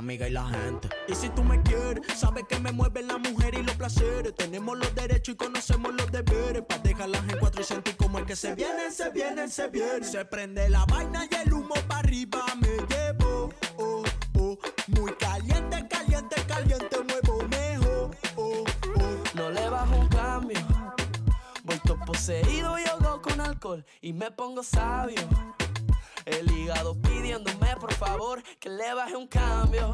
amigas y la gente. Y si tú me quieres, sabes que me mueven la mujer y los placeres. Tenemos los derechos y conocemos los deberes. Pa' dejarlas en cuatro y sentir como el que se viene, se viene, se viene. Se prende la vaina y el humo para arriba me llevo. Oh, oh. Muy caliente, caliente, caliente, muevo mejor. Oh, oh. No le bajo un cambio. Voy todo poseído y hago con alcohol y me pongo sabio. El pidiéndome por favor que le baje un cambio.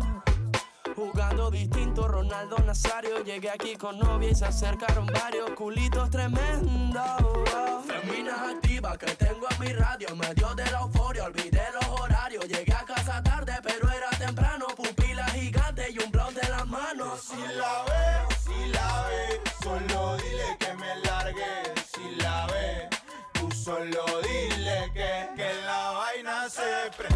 Jugando distinto, Ronaldo Nazario. Llegué aquí con novia y se acercaron varios culitos tremendos. Feminas activas que tengo en mi radio. En medio de la euforia, olvidé los horarios. Llegué a casa tarde, pero era temprano. Pupila gigante y un blog de las manos. Si la ve, si la ve, solo dile que me largue. Si la ve, tú solo dile vaina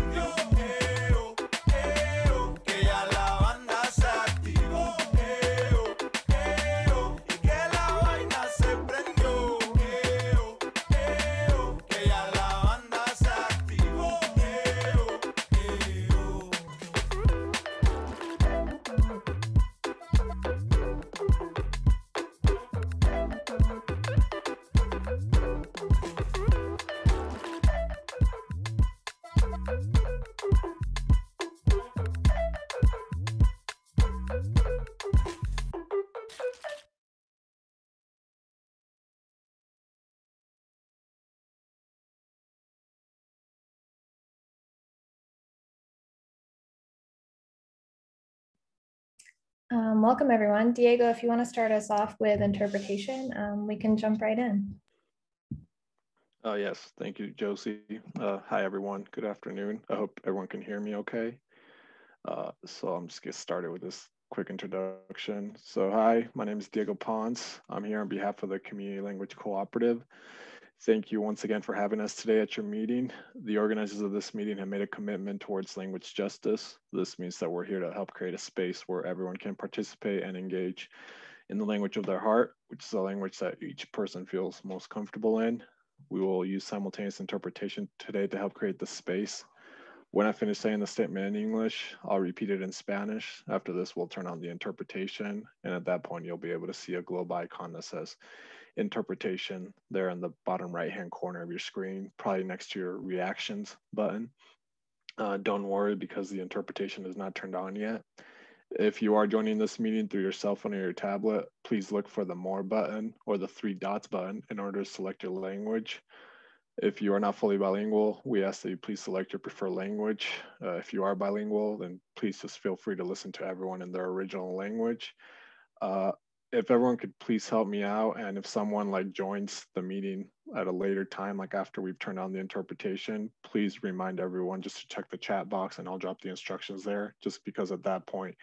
Um, welcome, everyone. Diego, if you want to start us off with interpretation, um, we can jump right in. Oh, yes. Thank you, Josie. Uh, hi, everyone. Good afternoon. I hope everyone can hear me okay. Uh, so I'm just get started with this quick introduction. So hi, my name is Diego Pons. I'm here on behalf of the Community Language Cooperative. Thank you once again for having us today at your meeting. The organizers of this meeting have made a commitment towards language justice. This means that we're here to help create a space where everyone can participate and engage in the language of their heart, which is a language that each person feels most comfortable in. We will use simultaneous interpretation today to help create the space. When I finish saying the statement in English, I'll repeat it in Spanish. After this, we'll turn on the interpretation. And at that point, you'll be able to see a globe icon that says interpretation there in the bottom right-hand corner of your screen, probably next to your reactions button. Uh, don't worry because the interpretation is not turned on yet. If you are joining this meeting through your cell phone or your tablet, please look for the more button or the three dots button in order to select your language. If you are not fully bilingual, we ask that you please select your preferred language. Uh, if you are bilingual, then please just feel free to listen to everyone in their original language. Uh, if everyone could please help me out, and if someone like joins the meeting at a later time, like after we've turned on the interpretation, please remind everyone just to check the chat box and I'll drop the instructions there, just because at that point,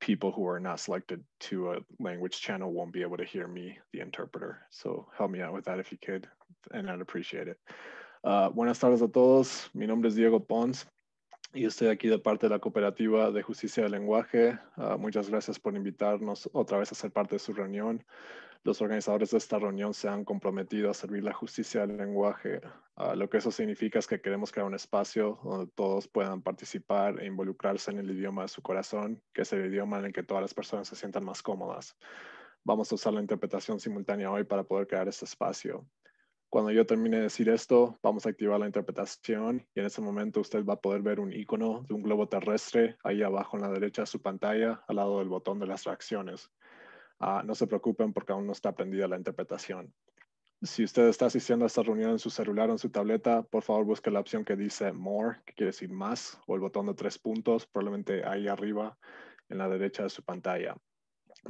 people who are not selected to a language channel won't be able to hear me, the interpreter. So help me out with that if you could, and I'd appreciate it. Uh, buenas tardes a todos. Mi nombre es Diego Pons y estoy aquí de parte de la Cooperativa de Justicia del Lenguaje. Uh, muchas gracias por invitarnos otra vez a ser parte de su reunión. Los organizadores de esta reunión se han comprometido a servir la justicia del lenguaje. Uh, lo que eso significa es que queremos crear un espacio donde todos puedan participar e involucrarse en el idioma de su corazón, que es el idioma en el que todas las personas se sientan más cómodas. Vamos a usar la interpretación simultánea hoy para poder crear este espacio. Cuando yo termine de decir esto, vamos a activar la interpretación y en ese momento usted va a poder ver un icono de un globo terrestre ahí abajo en la derecha de su pantalla al lado del botón de las reacciones. Uh, no se preocupen porque aún no está aprendida la interpretación. Si usted está asistiendo a esta reunión en su celular o en su tableta, por favor busque la opción que dice More, que quiere decir más, o el botón de tres puntos, probablemente ahí arriba en la derecha de su pantalla,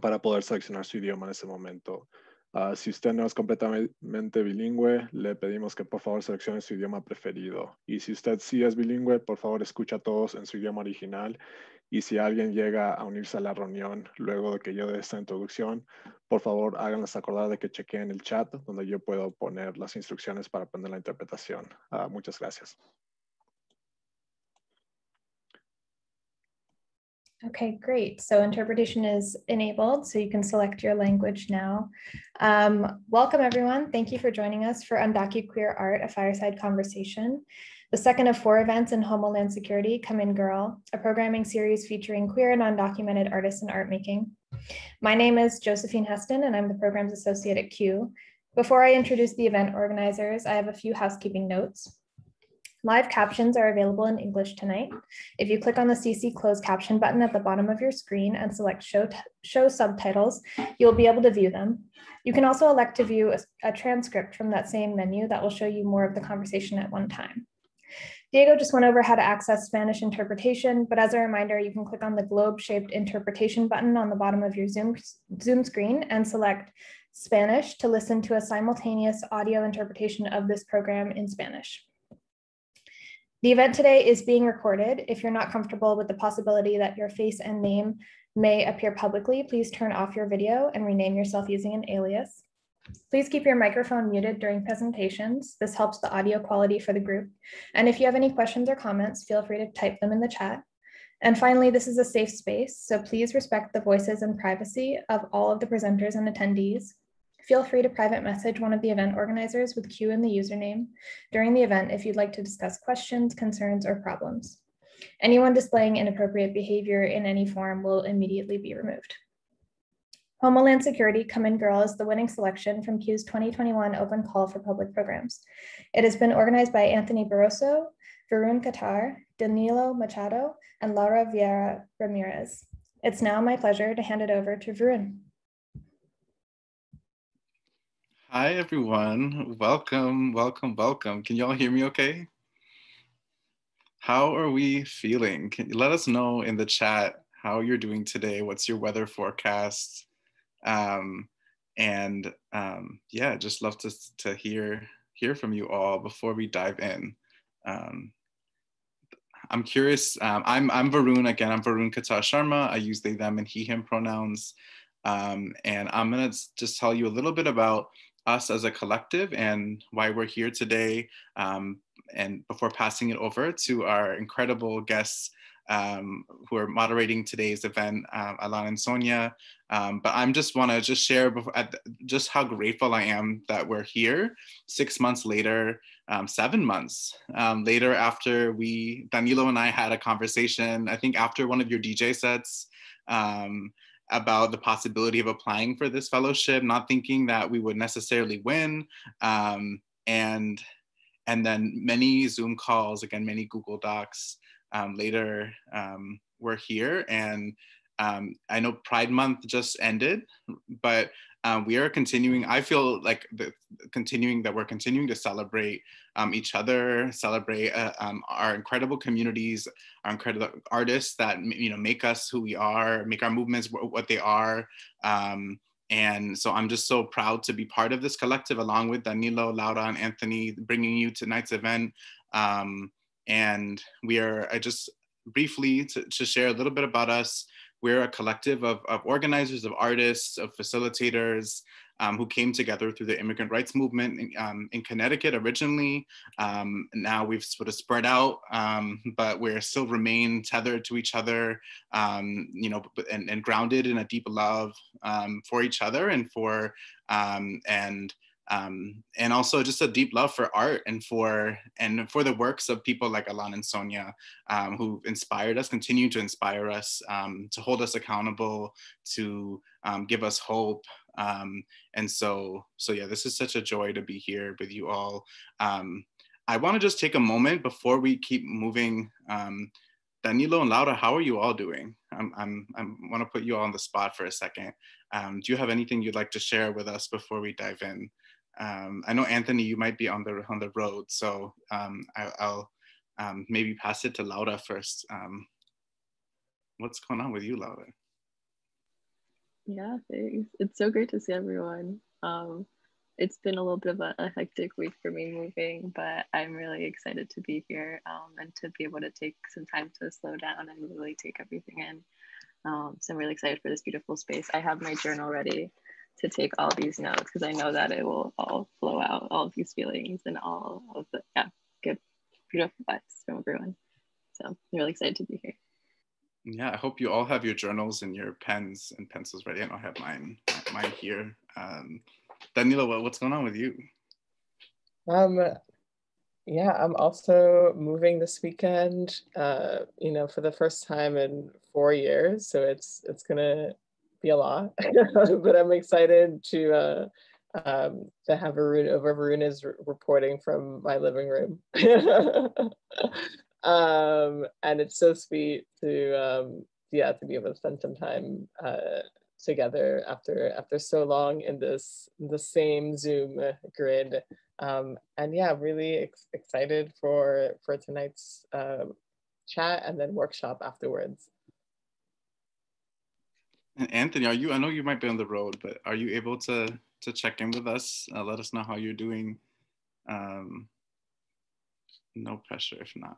para poder seleccionar su idioma en ese momento. Uh, si usted no es completamente bilingüe, le pedimos que por favor seleccione su idioma preferido. Y si usted sí es bilingüe, por favor escucha a todos en su idioma original Y si alguien llega a unirse a la reunión luego de que yo dé esta introducción, por favor háganles acordar de que chequeen el chat donde yo puedo poner las instrucciones para poner la interpretación. Uh, muchas gracias. Okay, great. So interpretation is enabled, so you can select your language now. Um, welcome, everyone. Thank you for joining us for Undocu Queer Art, a fireside conversation, the second of four events in Homoland Security, Come In Girl, a programming series featuring queer and undocumented artists in art making. My name is Josephine Heston, and I'm the program's associate at CUE. Before I introduce the event organizers, I have a few housekeeping notes. Live captions are available in English tonight. If you click on the CC closed caption button at the bottom of your screen and select show, show subtitles, you'll be able to view them. You can also elect to view a, a transcript from that same menu that will show you more of the conversation at one time. Diego just went over how to access Spanish interpretation, but as a reminder, you can click on the globe-shaped interpretation button on the bottom of your Zoom, Zoom screen and select Spanish to listen to a simultaneous audio interpretation of this program in Spanish. The event today is being recorded. If you're not comfortable with the possibility that your face and name may appear publicly, please turn off your video and rename yourself using an alias. Please keep your microphone muted during presentations. This helps the audio quality for the group. And if you have any questions or comments, feel free to type them in the chat. And finally, this is a safe space, so please respect the voices and privacy of all of the presenters and attendees. Feel free to private message one of the event organizers with CUE in the username during the event if you'd like to discuss questions, concerns, or problems. Anyone displaying inappropriate behavior in any form will immediately be removed. Homoland Security Come In Girl is the winning selection from CUE's 2021 Open Call for Public Programs. It has been organized by Anthony Barroso, Varun Khattar, Danilo Machado, and Laura Veira Ramirez. It's now my pleasure to hand it over to Varun. Hi, everyone. Welcome, welcome, welcome. Can y'all hear me okay? How are we feeling? Can you let us know in the chat how you're doing today? What's your weather forecast? Um, and um, yeah, just love to, to hear, hear from you all before we dive in. Um, I'm curious, um, I'm, I'm Varun again, I'm Varun Khattar Sharma. I use they, them, and he, him pronouns. Um, and I'm gonna just tell you a little bit about us as a collective and why we're here today. Um, and before passing it over to our incredible guests um, who are moderating today's event, um, Alan and Sonia. Um, but I'm just want to just share before, just how grateful I am that we're here six months later, um, seven months um, later after we, Danilo and I had a conversation, I think after one of your DJ sets, um, about the possibility of applying for this fellowship, not thinking that we would necessarily win. Um, and, and then many Zoom calls, again, many Google Docs um, later um, were here. And um, I know Pride Month just ended, but um, we are continuing. I feel like the, continuing that we're continuing to celebrate um, each other, celebrate uh, um, our incredible communities, our incredible artists that you know make us who we are, make our movements what they are. Um, and so I'm just so proud to be part of this collective, along with Danilo, Laura, and Anthony, bringing you tonight's event. Um, and we are I just briefly to, to share a little bit about us. We're a collective of, of organizers, of artists, of facilitators um, who came together through the immigrant rights movement in, um, in Connecticut originally. Um, now we've sort of spread out, um, but we're still remain tethered to each other, um, you know, and, and, grounded in a deep love um, for each other and for, and um, and also just a deep love for art and for and for the works of people like Alan and Sonia um, who inspired us, continue to inspire us, um, to hold us accountable, to um, give us hope. Um, and so, so yeah, this is such a joy to be here with you all. Um, I want to just take a moment before we keep moving. Danilo and Laura, how are you all doing? I'm, I'm, I want to put you all on the spot for a second. do you have anything you'd like to share with us before we dive in? Um, I know Anthony, you might be on the on the road, so um, I, will um, maybe pass it to Laura first. Um, what's going on with you, Laura? Yeah, thanks. It's so great to see everyone. Um, it's been a little bit of a, a, hectic week for me moving, but I'm really excited to be here um, and to be able to take some time to slow down and really take everything in. So I'm really excited for this beautiful space. I have my journal ready to take all these notes because I know that it will all flow out, all of these feelings and all of the, yeah, good, beautiful vibes from everyone. So I'm really excited to be here. Yeah, I hope you all have your journals and your pens and pencils ready. I don't have mine, mine here. Um, Danilo, what's going on with you? Um, yeah, I'm also moving this weekend. Uh, you know, for the first time in four years, so it's it's gonna lot, but I'm excited to uh, um, to have Varun over. Varun reporting from my living room, um, and it's so sweet to um, yeah to be able to spend some time uh, together after after so long in this the same Zoom grid. Um, and yeah, really ex excited for for tonight's uh, chat and then workshop afterwards. And Anthony, are you? I know you might be on the road, but are you able to to check in with us? Uh, let us know how you're doing. Um, no pressure if not.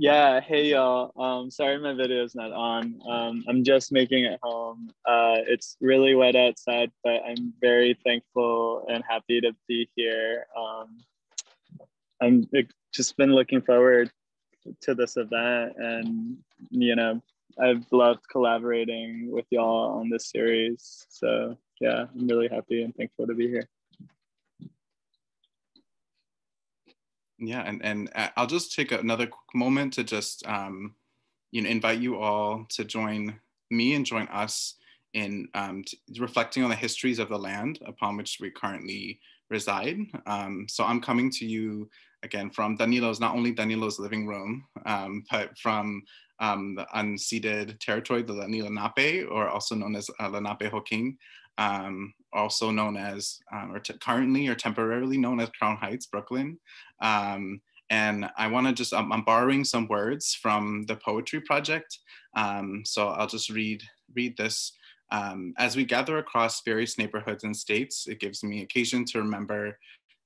Yeah, hey y'all. Um, sorry my video is not on. Um, I'm just making it home. Uh, it's really wet outside, but I'm very thankful and happy to be here. Um, I'm just been looking forward to this event, and you know, I've loved collaborating with y'all on this series. So yeah, I'm really happy and thankful to be here. yeah and and uh, i'll just take another quick moment to just um, you know invite you all to join me and join us in um, reflecting on the histories of the land upon which we currently reside um, so i'm coming to you again from danilo's not only danilo's living room um, but from um, the unceded territory the Lenni Lenape or also known as uh, Lenapehoking um, also known as, um, or currently or temporarily known as Crown Heights, Brooklyn. Um, and I want to just, I'm, I'm, borrowing some words from the Poetry Project. Um, so I'll just read, read this. Um, as we gather across various neighborhoods and states, it gives me occasion to remember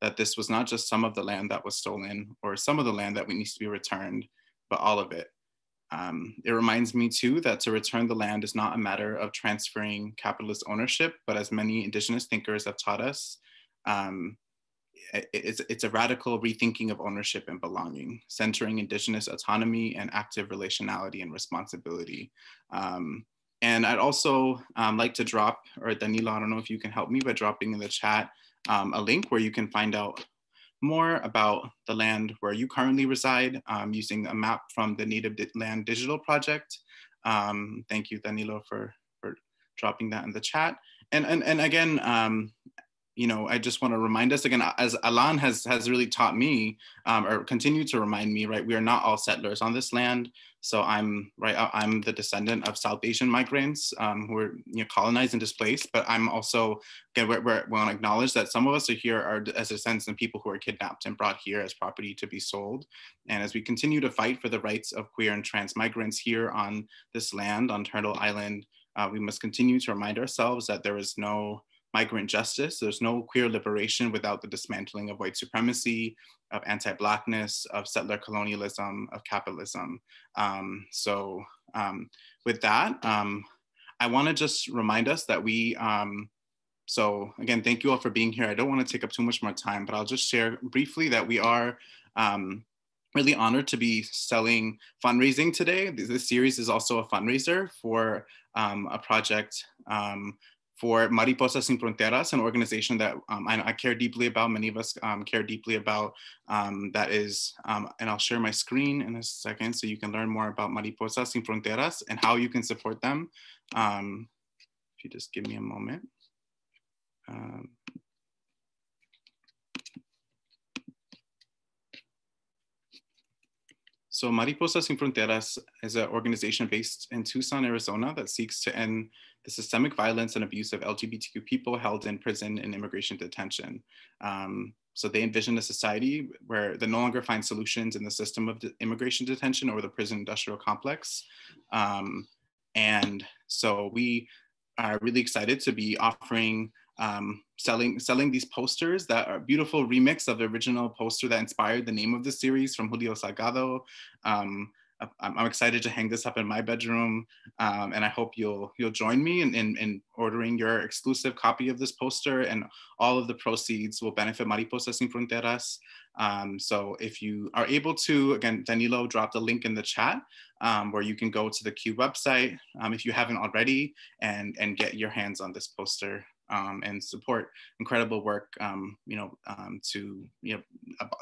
that this was not just some of the land that was stolen or some of the land that needs to be returned, but all of it. Um, it reminds me too that to return the land is not a matter of transferring capitalist ownership, but as many indigenous thinkers have taught us, um, it's, it's a radical rethinking of ownership and belonging, centering indigenous autonomy and active relationality and responsibility. Um, and I'd also um, like to drop, or Danilo, I don't know if you can help me by dropping in the chat um, a link where you can find out more about the land where you currently reside um, using a map from the Native Land Digital Project. Um, thank you, Danilo, for, for dropping that in the chat. And, and, and again, um, you know, I just want to remind us again, as Alan has, has really taught me, um, or continue to remind me, right, we are not all settlers on this land. So I'm, right, I'm the descendant of South Asian migrants um, who were you know, colonized and displaced, but I'm also, again, we want to acknowledge that some of us are here are as descendants of people who are kidnapped and brought here as property to be sold. And as we continue to fight for the rights of queer and trans migrants here on this land, on Turtle Island, uh, we must continue to remind ourselves that there is no migrant justice. There's no queer liberation without the dismantling of white supremacy, of anti-blackness, of settler colonialism, of capitalism. Um, so um, with that, um, I wanna just remind us that we, um, so again, thank you all for being here. I don't wanna take up too much more time, but I'll just share briefly that we are um, really honored to be selling fundraising today. This series is also a fundraiser for um, a project um, for Mariposas Sin Fronteras, an organization that um, I, I, care deeply about, many of us um, care deeply about, um, that is, um, and I'll share my screen in a second so you can learn more about Mariposas Sin Fronteras and how you can support them. Um, if you just give me a moment. Um, So Mariposas Sin Fronteras is an organization based in Tucson, Arizona that seeks to end the systemic violence and abuse of LGBTQ people held in prison and immigration detention. Um, so they envision a society where they no longer find solutions in the system of immigration detention or the prison industrial complex. Um, and so we are really excited to be offering um, selling selling these posters that are beautiful remix of the original poster that inspired the name of the series from Julio Salgado. Um, I'm excited to hang this up in my bedroom, um, and I hope you'll you'll join me in, in, in, ordering your exclusive copy of this poster. And all of the proceeds will benefit Mariposas Sin Fronteras. Um, so if you are able to, again, Danilo dropped a link in the chat um, where you can go to the CUBE website um, if you haven't already and and get your hands on this poster um, and support incredible work, um, you know, um, to you know,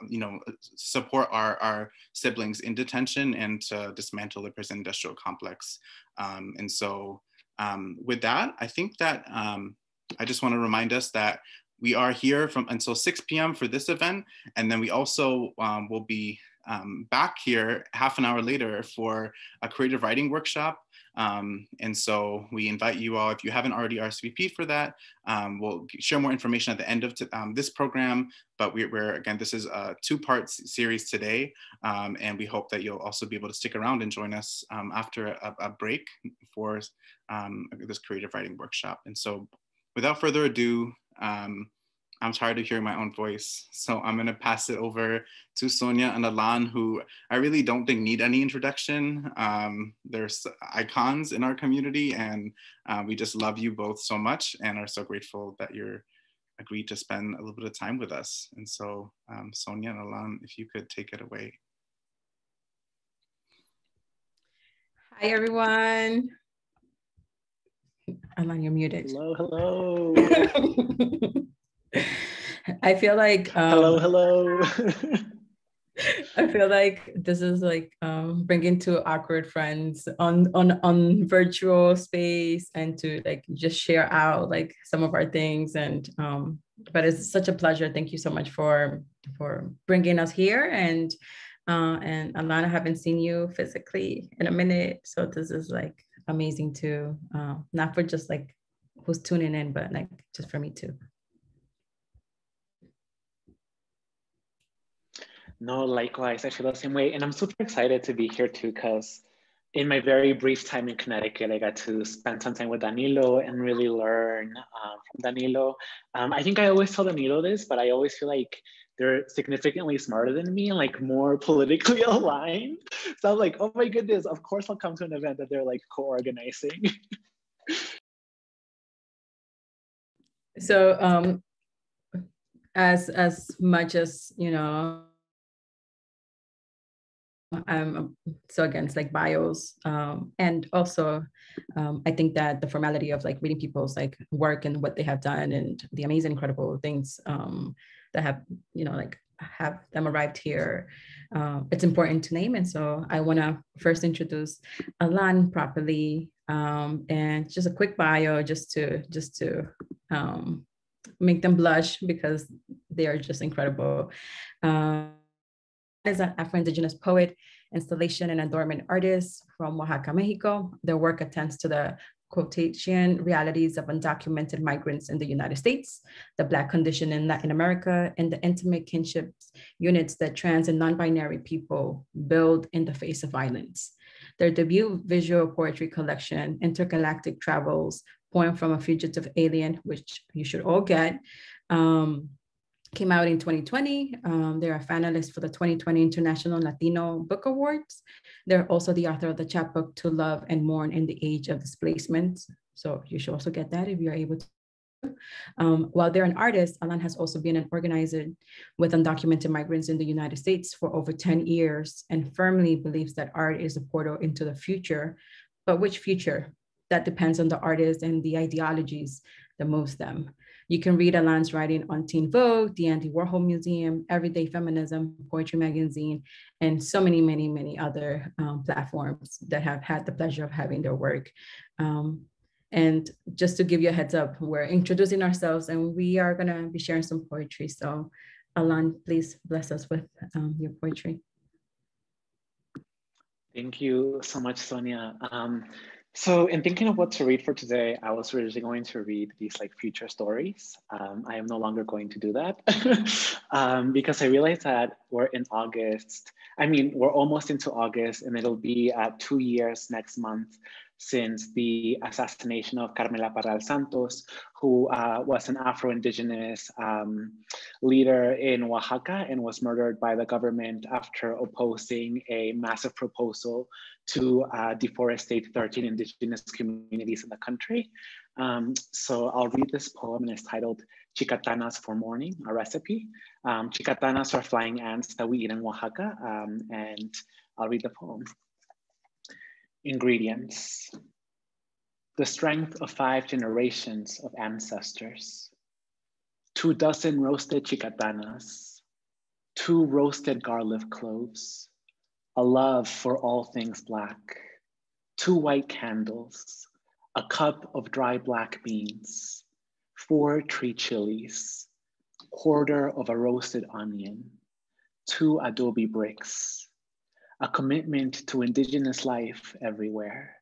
you know, support our, our siblings in detention and to dismantle the prison industrial complex. Um, and so, um, with that, I think that um, I just want to remind us that we are here from until 6 p.m. for this event, and then we also will be back here half an hour later for a creative writing workshop um, and so we invite you all, if you haven't already RSVP for that, um, we'll share more information at the end of um, this program. But we, are again, this is a two part series today. Um, and we hope that you'll also be able to stick around and join us um, after a, a, break for um, this creative writing workshop. And so without further ado, I'm tired of hearing my own voice. So I'm gonna pass it over to Sonia and Alan, who I really don't think need any introduction. Um, there's icons in our community and uh, we just love you both so much and are so grateful that you're agreed to spend a little bit of time with us. And so um, Sonia and Alan, if you could take it away. Hi, everyone. Alan, you're muted. Hello, hello. I feel like um, hello, hello. I feel like this is like um, bringing two awkward friends on on on virtual space and to like just share out like some of our things and um, but it's such a pleasure. Thank you so much for for bringing us here and uh, and Alana, I haven't seen you physically in a minute, so this is like amazing too. Uh, not for just like who's tuning in, but like just for me too. No, likewise. I feel the same way. And I'm super excited to be here too, because in my very brief time in Connecticut, I got to spend some time with Danilo and really learn um, from Danilo. Um, I think I always tell Danilo this, but I always feel like they're significantly smarter than me and like more politically aligned. So I'm like, oh my goodness, of course I'll come to an event that they're like co-organizing. so um, as as much as you know I'm so against like bios. Um, and also, um, I think that the formality of like reading people's like work and what they have done and the amazing, incredible things um, that have, you know, like have them arrived here, uh, it's important to name. And so I want to first introduce Alan properly um, and just a quick bio just to just to um, make them blush because they are just incredible. Is an Afro-Indigenous poet, installation and adornment artist from Oaxaca, Mexico. Their work attends to the quotation realities of undocumented migrants in the United States, the Black condition in Latin America, and the intimate kinships units that trans and non-binary people build in the face of violence. Their debut visual poetry collection, Intergalactic Travels, Poem from a Fugitive Alien, which you should all get, um, came out in 2020. Um, they're a finalist for the 2020 International Latino Book Awards. They're also the author of the chapbook To Love and Mourn in the Age of Displacement. So you should also get that if you're able to. Um, while they're an artist, Alan has also been an organizer with undocumented migrants in the United States for over 10 years and firmly believes that art is a portal into the future. But which future? That depends on the artist and the ideologies that moves them. You can read Alan's writing on Teen Vogue, the Andy Warhol Museum, Everyday Feminism, Poetry Magazine, and so many, many, many other um, platforms that have had the pleasure of having their work. Um, and just to give you a heads up, we're introducing ourselves and we are gonna be sharing some poetry. So Alan, please bless us with um, your poetry. Thank you so much, Sonia. Um, so in thinking of what to read for today, I was originally going to read these like future stories. Um, I am no longer going to do that um, because I realized that we're in August. I mean, we're almost into August and it'll be at two years next month since the assassination of Carmela Parral Santos, who uh, was an Afro-Indigenous um, leader in Oaxaca and was murdered by the government after opposing a massive proposal to uh, deforestate 13 indigenous communities in the country. Um, so I'll read this poem and it's titled Chicatanas for Mourning, a recipe. Um, chicatanas are flying ants that we eat in Oaxaca um, and I'll read the poem. Ingredients. The strength of five generations of ancestors. Two dozen roasted chicatanas. Two roasted garlic cloves. A love for all things black. Two white candles. A cup of dry black beans. Four tree chilies. Quarter of a roasted onion. Two adobe bricks a commitment to indigenous life everywhere,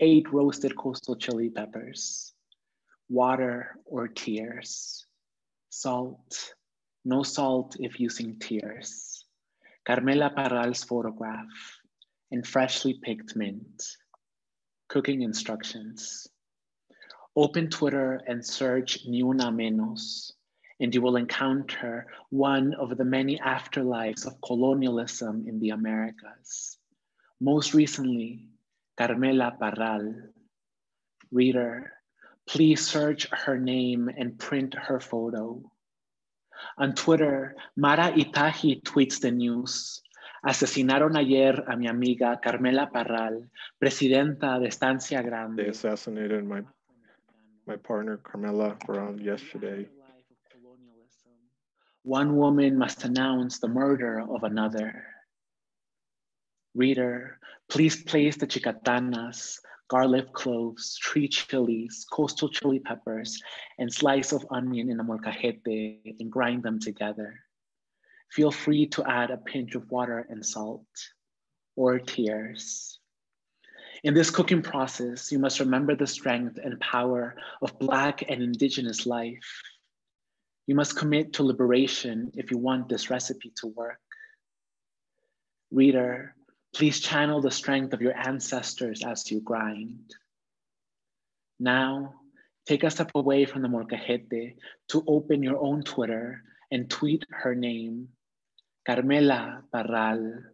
eight roasted coastal chili peppers, water or tears, salt, no salt if using tears, Carmela Parral's photograph, and freshly picked mint, cooking instructions. Open Twitter and search Ni Una Menos, and you will encounter one of the many afterlives of colonialism in the Americas. Most recently, Carmela Parral. Reader, please search her name and print her photo. On Twitter, Mara Itaji tweets the news. Asesinaron ayer a mi amiga Carmela Parral, presidenta de Estancia Grande. They assassinated my my partner Carmela Parral yesterday. One woman must announce the murder of another. Reader, please place the chicatanas, garlic cloves, tree chilies, coastal chili peppers, and slice of onion in a molcajete and grind them together. Feel free to add a pinch of water and salt or tears. In this cooking process, you must remember the strength and power of Black and Indigenous life you must commit to liberation if you want this recipe to work. Reader, please channel the strength of your ancestors as you grind. Now, take a step away from the molcajete to open your own Twitter and tweet her name, Carmela Parral.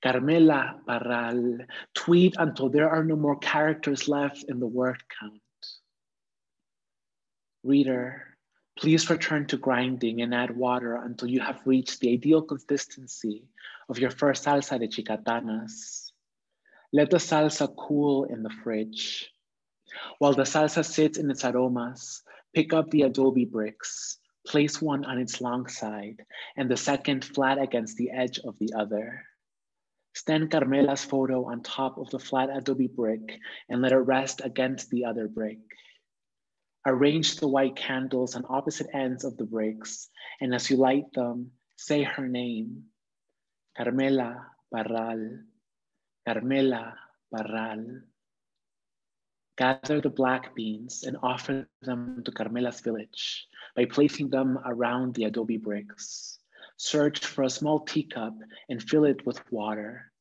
Carmela Parral. Tweet until there are no more characters left in the word count. Reader, Please return to grinding and add water until you have reached the ideal consistency of your first salsa de chicatanas. Let the salsa cool in the fridge. While the salsa sits in its aromas, pick up the adobe bricks, place one on its long side and the second flat against the edge of the other. Stand Carmela's photo on top of the flat adobe brick and let it rest against the other brick. Arrange the white candles on opposite ends of the bricks, and as you light them, say her name, Carmela Parral, Carmela Parral. Gather the black beans and offer them to Carmela's village by placing them around the adobe bricks. Search for a small teacup and fill it with water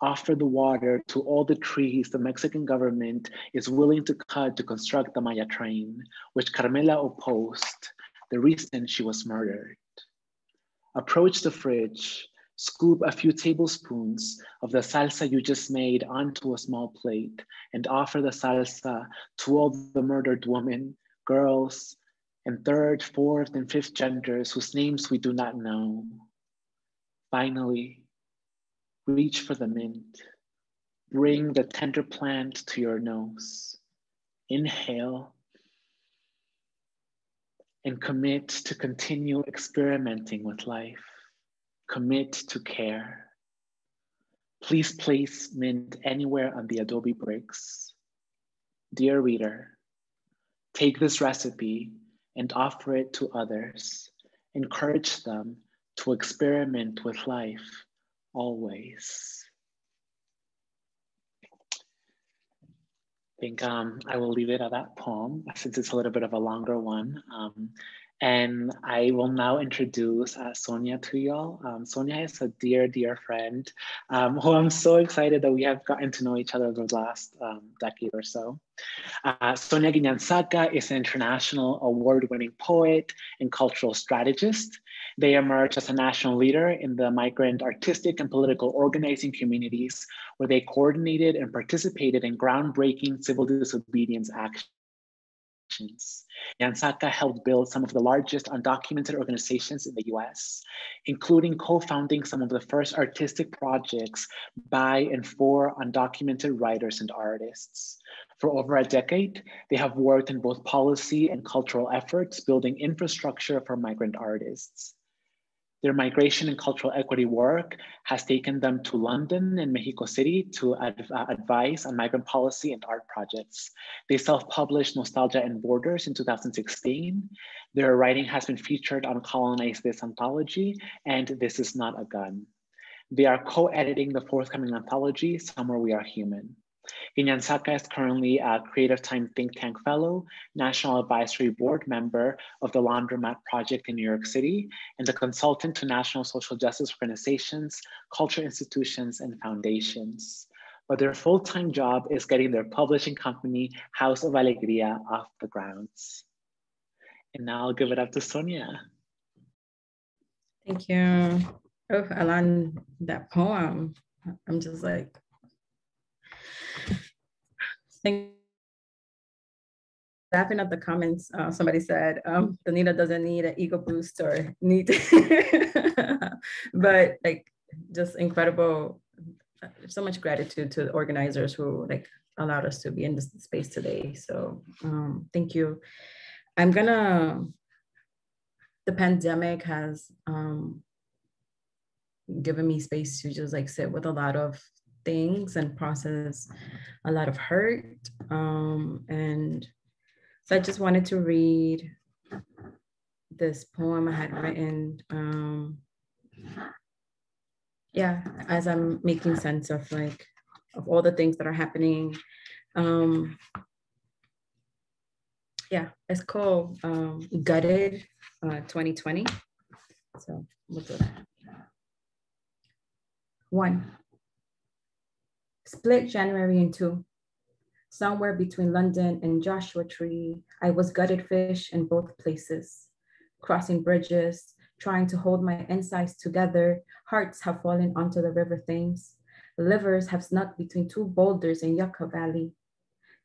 offer the water to all the trees the Mexican government is willing to cut to construct the Maya train, which Carmela opposed the reason she was murdered. Approach the fridge, scoop a few tablespoons of the salsa you just made onto a small plate and offer the salsa to all the murdered women, girls, and third, fourth, and fifth genders whose names we do not know. Finally, Reach for the mint. Bring the tender plant to your nose. Inhale and commit to continue experimenting with life. Commit to care. Please place mint anywhere on the adobe bricks. Dear reader, take this recipe and offer it to others. Encourage them to experiment with life always. I think um, I will leave it at that poem since it's a little bit of a longer one. Um, And I will now introduce uh, Sonia to y'all. Um, Sonia is a dear, dear friend um, who I'm so excited that we have gotten to know each other over the last um, decade or so. Uh, Sonia Guiñansaca is an international award-winning poet and cultural strategist. They emerged as a national leader in the migrant artistic and political organizing communities where they coordinated and participated in groundbreaking civil disobedience actions Guiñansaca helped build some of the largest undocumented organizations in the US, including co-founding some of the first artistic projects by and for undocumented writers and artists. For over a decade, they have worked in both policy and cultural efforts, building infrastructure for migrant artists. Their migration and cultural equity work has taken them to London and Mexico City to adv uh, advise on migrant policy and art projects. They self-published Nostalgia and Borders in 2016. Their writing has been featured on Colonize This anthology and This Is Not a Gun. They are co-editing the forthcoming anthology, Somewhere We Are Human. Guiñansaca is currently a Creative Time Think Tank Fellow, National Advisory Board member of the Laundromat Project in New York City, and a consultant to national social justice organizations, culture institutions, and foundations. But their full-time job is getting their publishing company, House of Alegria, off the grounds. And now I'll give it up to Sonia. Thank you. Oh, Alan, that poem, I'm just like, Thank laughing at the comments, uh, somebody said, um, Danilo doesn't need an ego boost or need, but like just incredible, so much gratitude to the organizers who like allowed us to be in this space today. So um, thank you. I'm gonna, the pandemic has um, given me space to just like sit with a lot of things and process a lot of hurt. Um, and so I just wanted to read this poem I had written. Um, yeah, as I'm making sense of like of all the things that are happening. Um, yeah, it's called um, Gutted uh, 2020. So we'll do that. One. Split January in two. Somewhere between London and Joshua Tree, I was gutted fish in both places, crossing bridges, trying to hold my insides together. Hearts have fallen onto the river Thames. Livers have snuck between two boulders in Yucca Valley.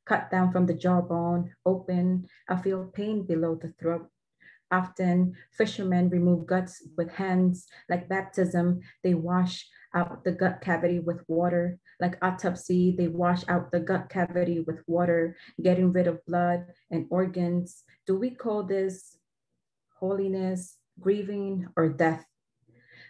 Cut down from the jawbone, open, I feel pain below the throat. Often, fishermen remove guts with hands. Like baptism, they wash out the gut cavity with water. Like autopsy, they wash out the gut cavity with water, getting rid of blood and organs. Do we call this holiness, grieving, or death?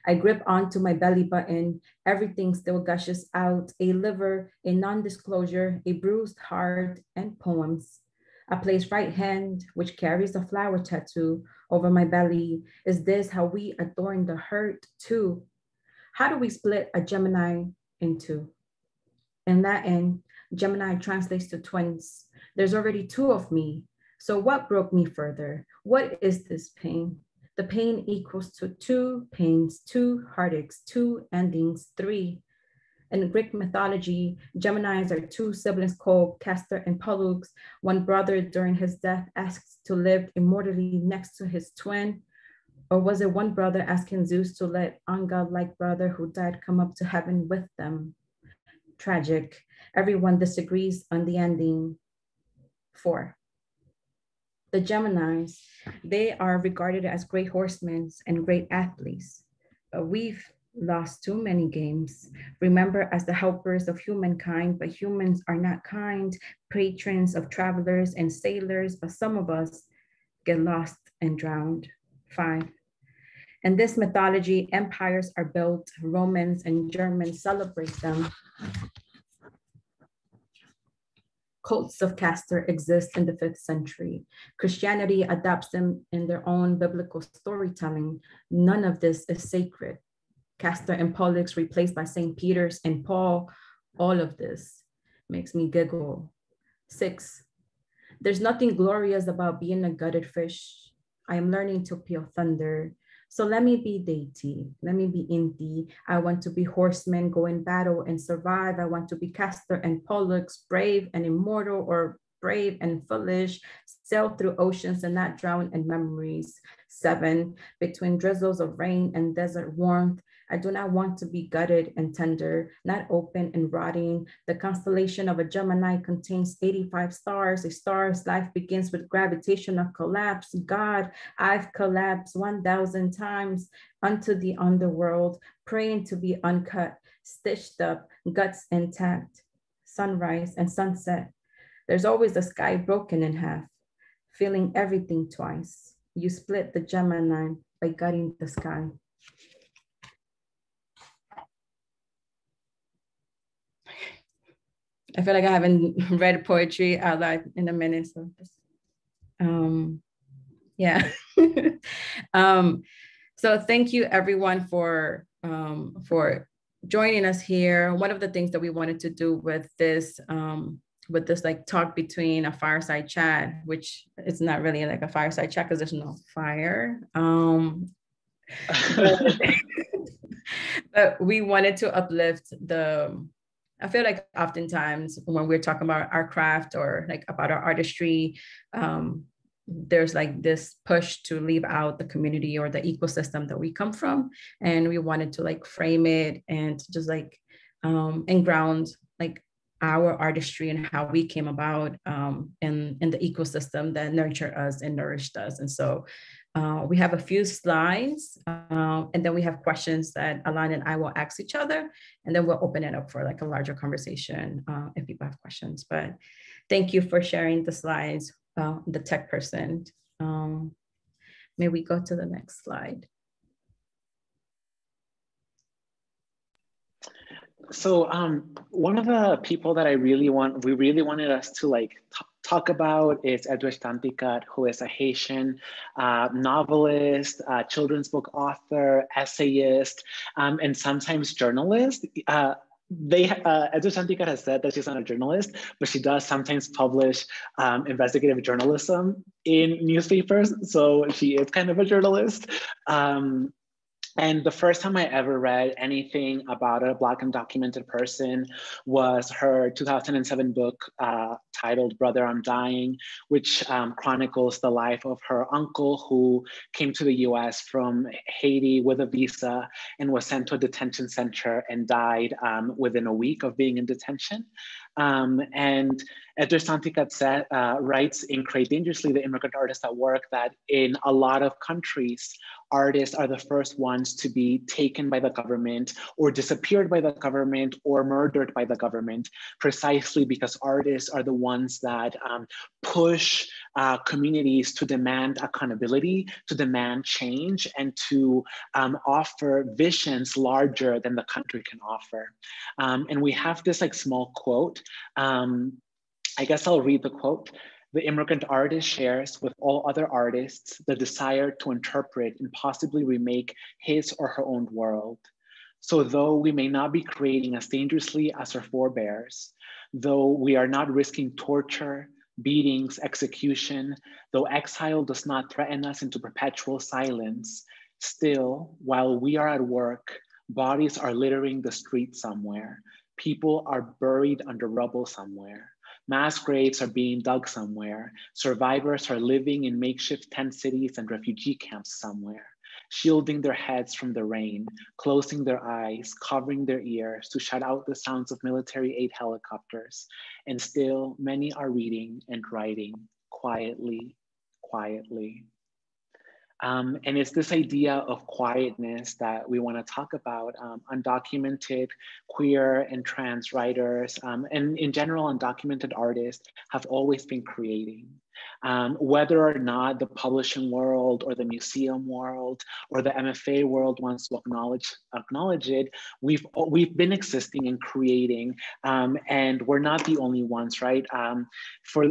I grip onto my belly button. Everything still gushes out a liver, a non disclosure, a bruised heart, and poems. I place right hand, which carries a flower tattoo over my belly. Is this how we adorn the hurt too? How do we split a Gemini in two? In that end, Gemini translates to twins. There's already two of me. So what broke me further? What is this pain? The pain equals to two pains, two heartaches, two endings, three. In Greek mythology, Geminis are two siblings called Castor and Pollux. One brother during his death asks to live immortally next to his twin. Or was it one brother asking Zeus to let ungodlike brother who died come up to heaven with them? Tragic. Everyone disagrees on the ending. Four. The Geminis, they are regarded as great horsemen and great athletes. But we've lost too many games. Remember as the helpers of humankind, but humans are not kind, patrons of travelers and sailors, but some of us get lost and drowned. Five. In this mythology, empires are built, Romans and Germans celebrate them. Cults of Castor exist in the fifth century. Christianity adopts them in their own biblical storytelling. None of this is sacred. Castor and Pollux replaced by St. Peter's and Paul. All of this makes me giggle. Six, there's nothing glorious about being a gutted fish. I am learning to peel thunder. So let me be deity. Let me be Inti. I want to be horseman, go in battle and survive. I want to be Castor and Pollux, brave and immortal, or brave and foolish, sail through oceans and not drown in memories. Seven, between drizzles of rain and desert warmth, I do not want to be gutted and tender, not open and rotting. The constellation of a Gemini contains 85 stars. A star's life begins with gravitational collapse. God, I've collapsed 1,000 times unto the underworld, praying to be uncut, stitched up, guts intact. Sunrise and sunset. There's always the sky broken in half, feeling everything twice. You split the Gemini by gutting the sky. I feel like I haven't read poetry out loud in a minute. So, um, yeah. um, so thank you everyone for um, for joining us here. One of the things that we wanted to do with this um, with this like talk between a fireside chat, which is not really like a fireside chat because there's no fire. Um, but we wanted to uplift the I feel like oftentimes when we're talking about our craft or like about our artistry, um, there's like this push to leave out the community or the ecosystem that we come from. And we wanted to like frame it and just like um, and ground like our artistry and how we came about um, in, in the ecosystem that nurtured us and nourished us. And so uh, we have a few slides uh, and then we have questions that Alan and I will ask each other and then we'll open it up for like a larger conversation uh, if people have questions. But thank you for sharing the slides, uh, the tech person. Um, may we go to the next slide. So um, one of the people that I really want, we really wanted us to like talk about is Edwidge Danticat, who is a Haitian uh, novelist, uh, children's book author, essayist, um, and sometimes journalist. Uh, they uh, Danticat has said that she's not a journalist, but she does sometimes publish um, investigative journalism in newspapers. So she is kind of a journalist. Um, and the first time I ever read anything about a Black undocumented person was her 2007 book uh, titled Brother, I'm Dying, which um, chronicles the life of her uncle who came to the US from Haiti with a visa and was sent to a detention center and died um, within a week of being in detention. Um, and Edwidge Danticat uh, writes in Create Dangerously, the immigrant artist at work, that in a lot of countries, artists are the first ones to be taken by the government or disappeared by the government or murdered by the government, precisely because artists are the ones that um, push uh, communities to demand accountability, to demand change, and to um, offer visions larger than the country can offer. Um, and we have this like small quote. I guess I'll read the quote. The immigrant artist shares with all other artists the desire to interpret and possibly remake his or her own world. So, though we may not be creating as dangerously as our forebears, though we are not risking torture, beatings, execution, though exile does not threaten us into perpetual silence, still, while we are at work, bodies are littering the street somewhere. People are buried under rubble somewhere. Mass graves are being dug somewhere. Survivors are living in makeshift tent cities and refugee camps somewhere, shielding their heads from the rain, closing their eyes, covering their ears to shut out the sounds of military aid helicopters. And still, many are reading and writing quietly, quietly. Um, and it's this idea of quietness that we want to talk about. Um, undocumented queer and trans writers, um, and in general, undocumented artists have always been creating. Um, whether or not the publishing world or the museum world or the MFA world wants to acknowledge, acknowledge it, we've, we've been existing and creating, um, and we're not the only ones, right? Um, for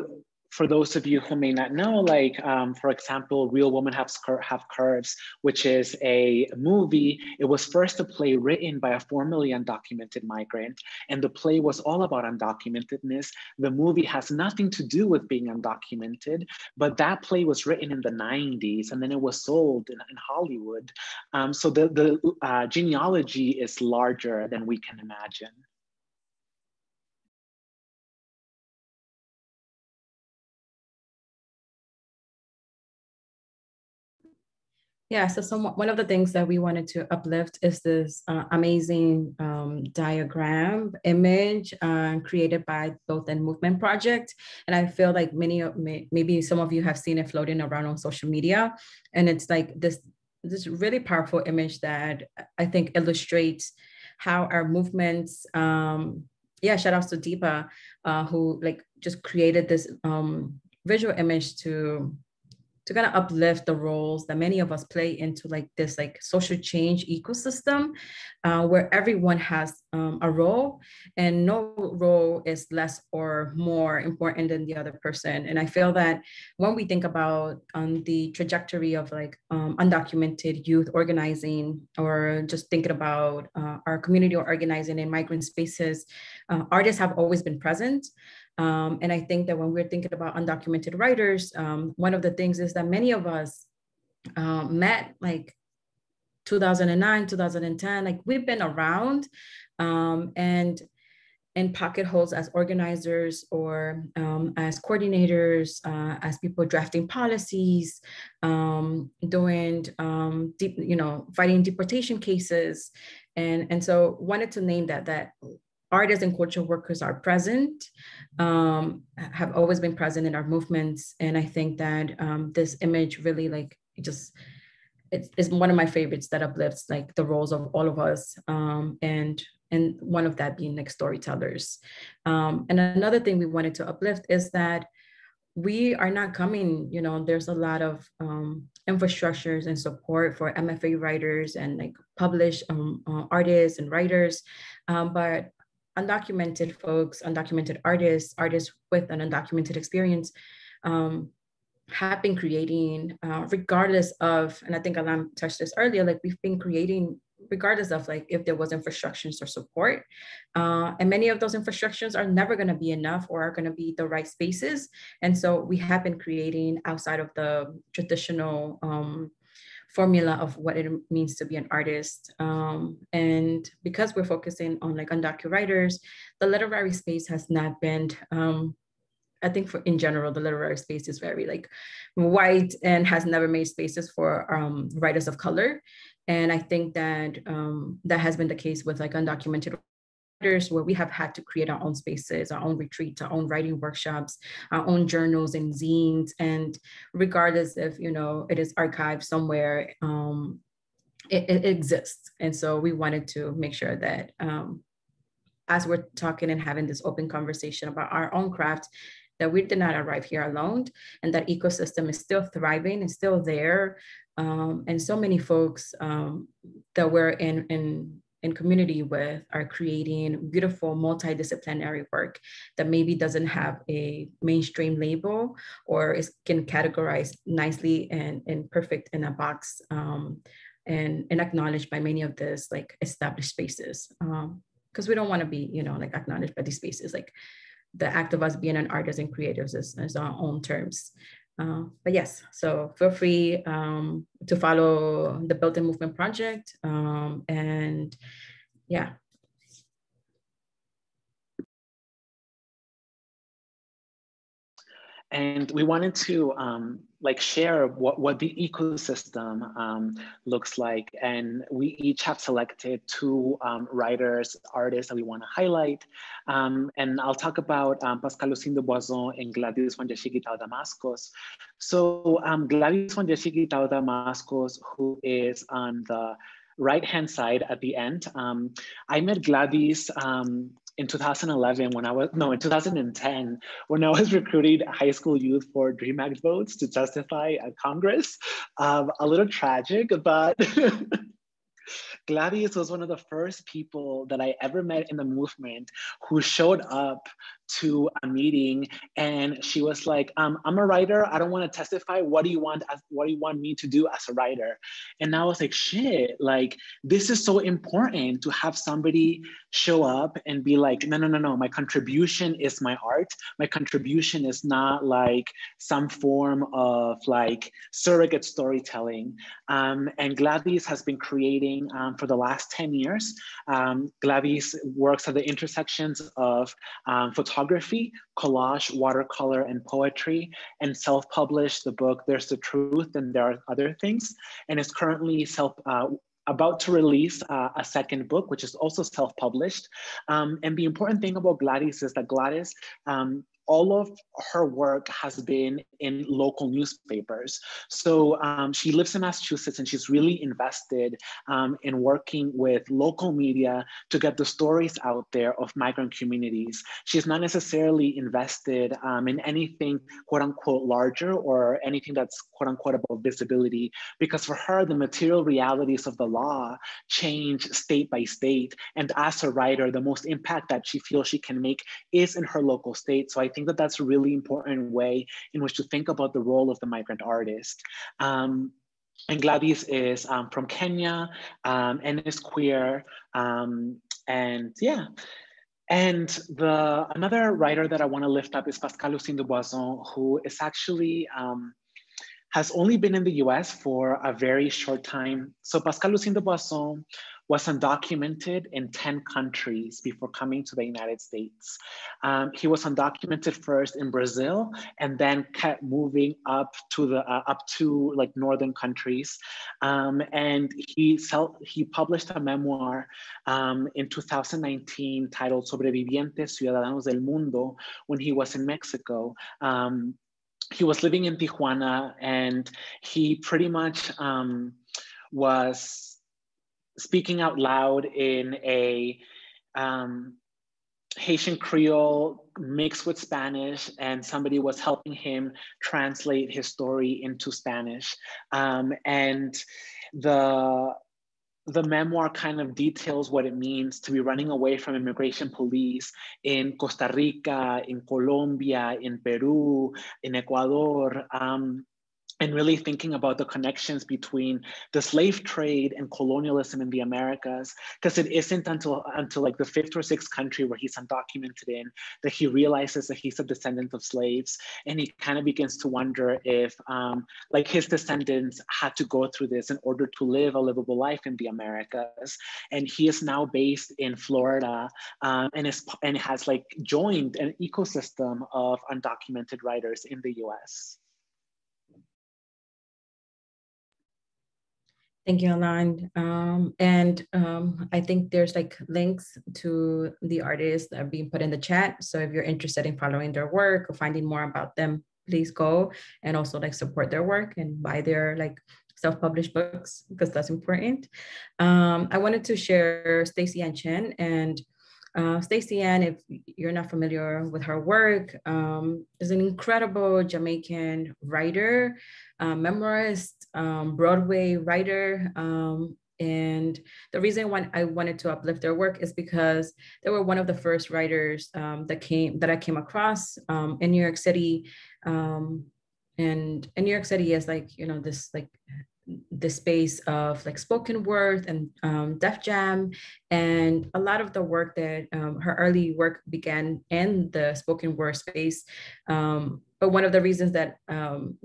for those of you who may not know, like um, for example, Real Women Have, Have Curves, which is a movie. It was first a play written by a formerly undocumented migrant, and the play was all about undocumentedness. The movie has nothing to do with being undocumented, but that play was written in the 90s, and then it was sold in, in Hollywood. Um, so the, the uh, genealogy is larger than we can imagine. Yeah, so some, one of the things that we wanted to uplift is this uh, amazing um, diagram image uh, created by Building Movement Project. And I feel like many of, maybe some of you have seen it floating around on social media. And it's like this, this really powerful image that I think illustrates how our movements, um, yeah, shout outs to Deepa, uh, who like just created this um, visual image to to kind of uplift the roles that many of us play into like this like social change ecosystem uh, where everyone has um, a role and no role is less or more important than the other person. And i feel that when we think about um, the trajectory of like um, undocumented youth organizing or just thinking about uh, our community organizing in migrant spaces uh, artists have always been present um, and I think that when we're thinking about undocumented writers, um, one of the things is that many of us um, met like 2009, 2010, like we've been around um, and in pocket holes as organizers or um, as coordinators, uh, as people drafting policies, um, doing deep, you know, fighting deportation cases. And, and so wanted to name that, that artists and cultural workers are present, um, have always been present in our movements. And I think that um, this image really like just, it's, one of my favorites that uplifts like the roles of all of us um, and and one of that being like storytellers. Um, and another thing we wanted to uplift is that we are not coming, you know, there's a lot of um, infrastructures and support for MFA writers and like published um, uh, artists and writers. Um, but undocumented folks, undocumented artists, artists with an undocumented experience um, have been creating, uh, regardless of, and I think Alan touched this earlier, like we've been creating regardless of like if there was infrastructures or support. Uh, and many of those infrastructures are never going to be enough or are going to be the right spaces. And so we have been creating outside of the traditional um, formula of what it means to be an artist. Um, and because we're focusing on like undocumented writers, the literary space has not been, um, I think for in general, the literary space is very like white and has never made spaces for um, writers of color. And I think that um, that has been the case with like undocumented where we have had to create our own spaces, our own retreats, our own writing workshops, our own journals and zines. And regardless if, you know, it is archived somewhere, um, it, it, exists. And so we wanted to make sure that um, as we're talking and having this open conversation about our own craft, that we did not arrive here alone and that ecosystem is still thriving and still there. Um, and so many folks um, that were in, in in community with are creating beautiful multidisciplinary work that maybe doesn't have a mainstream label or is can categorize nicely and, and perfect in a box um, and, and acknowledged by many of this like established spaces because um, we don't want to be you know like acknowledged by these spaces. Like the act of us being an artist and creatives is, is our own terms uh, but yes, so feel free um, to follow the Building Movement Project. Um, and yeah. And we wanted to um, like share what, what the ecosystem um, looks like. And we each have selected two um, writers, artists that we want to highlight. Um, and I'll talk about um, Pascal Lucien Dubuisson and Gladys Wanjashiki Damascus. So um, Gladys Wanjashiki Damascus, who is on the right hand side at the end. I met Gladys in 2011 when I was, no, in 2010, when I was recruiting high school youth for DREAM Act votes to testify at Congress. Um, a little tragic, but Gladys was one of the first people that I ever met in the movement who showed up to a meeting and she was like, um, I'm a writer. I don't want to testify. What do you want? As, what do you want me to do as a writer? And I was like, shit, like this is so important to have somebody show up and be like, no, no, no, no. My contribution is my art. My contribution is not like some form of like surrogate storytelling. Um, and Gladys has been creating um, for the last 10 years. Um, Gladys works at the intersections of um, photography, collage, watercolor, and poetry, and self-published the book There's the Truth and There Are Other Things, and is currently self uh, about to release uh, a second book, which is also self-published. Um, and the important thing about Gladys is that Gladys um, all of her work has been in local newspapers. So um, she lives in Massachusetts and she's really invested um, in working with local media to get the stories out there of migrant communities. She's not necessarily invested um, in anything quote unquote larger or anything that's quote unquote about visibility, because for her, the material realities of the law change state by state. And as a writer, the most impact that she feels she can make is in her local state. So I think that that's a really important way in which to think about the role of the migrant artist. Um, and Gladys is um, from Kenya um, and is queer. Um, and yeah. And the another writer that I want to lift up is Pascal Lucien Dubuisson, who is actually um, has only been in the US for a very short time. So Pascal Lucien Dubuisson was undocumented in 10 countries before coming to the United States. Um, he was undocumented first in Brazil and then kept moving up to the uh, up to like northern countries. Um, and he self, he published a memoir um, in 2019 titled Sobrevivientes Ciudadanos del Mundo when he was in Mexico um, he was living in Tijuana and he pretty much um, was speaking out loud in a um, Haitian Creole mixed with Spanish, and somebody was helping him translate his story into Spanish. Um, and the the memoir kind of details what it means to be running away from immigration police in Costa Rica, in Colombia, in Peru, in Ecuador. Um, and really thinking about the connections between the slave trade and colonialism in the Americas, because it isn't until until like the fifth or sixth country where he's undocumented in that he realizes that he's a descendant of slaves, and he kind of begins to wonder if um, like his descendants had to go through this in order to live a livable life in the Americas, and he is now based in Florida um, and is and has like joined an ecosystem of undocumented writers in the U.S. Thank you, Alan. Um, and um, I think there's like links to the artists that are being put in the chat. So if you're interested in following their work or finding more about them, please go and also like support their work and buy their like self-published books because that's important. Um, I wanted to share Staceyann Chin and uh, Staceyann, if you're not familiar with her work, um, is an incredible Jamaican writer, uh, memoirist, um, Broadway writer. Um, and the reason why I wanted to uplift their work is because they were one of the first writers um, that came that I came across um, in New York City. Um, and in New York City is like, you know, this like the space of like spoken word and um, Def Jam, and a lot of the work that um, her early work began in the spoken word space. Um, but one of the reasons that um,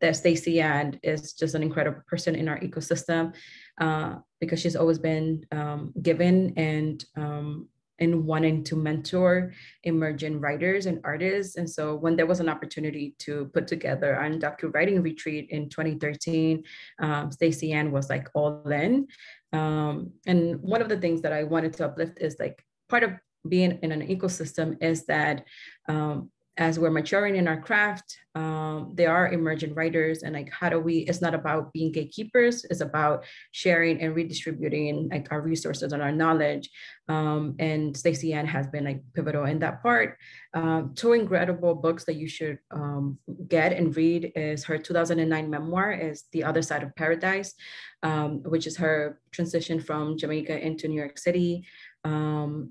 that Staceyann is just an incredible person in our ecosystem uh, because she's always been um, given and um, and wanting to mentor emerging writers and artists. And so when there was an opportunity to put together an docu writing retreat in 2013, um, Staceyann was like all in. Um, and one of the things that I wanted to uplift is like part of being in an ecosystem is that um, as we're maturing in our craft, um, there are emergent writers and like how do we, it's not about being gatekeepers, it's about sharing and redistributing like our resources and our knowledge. Um, and Staceyann has been like pivotal in that part. Um, two incredible books that you should um, get and read is her 2009 memoir is The Other Side of Paradise, um, which is her transition from Jamaica into New York City um,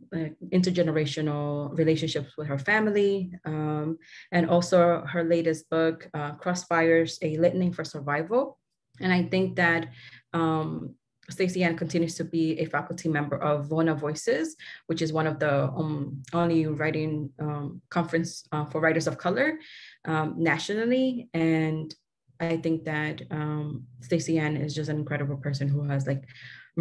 intergenerational relationships with her family, um, and also her latest book, uh, Crossfires, A Litany for Survival. And I think that um, Staceyann continues to be a faculty member of VONA Voices, which is one of the um, only writing um, conference uh, for writers of color um, nationally. And I think that um, Staceyann is just an incredible person who has like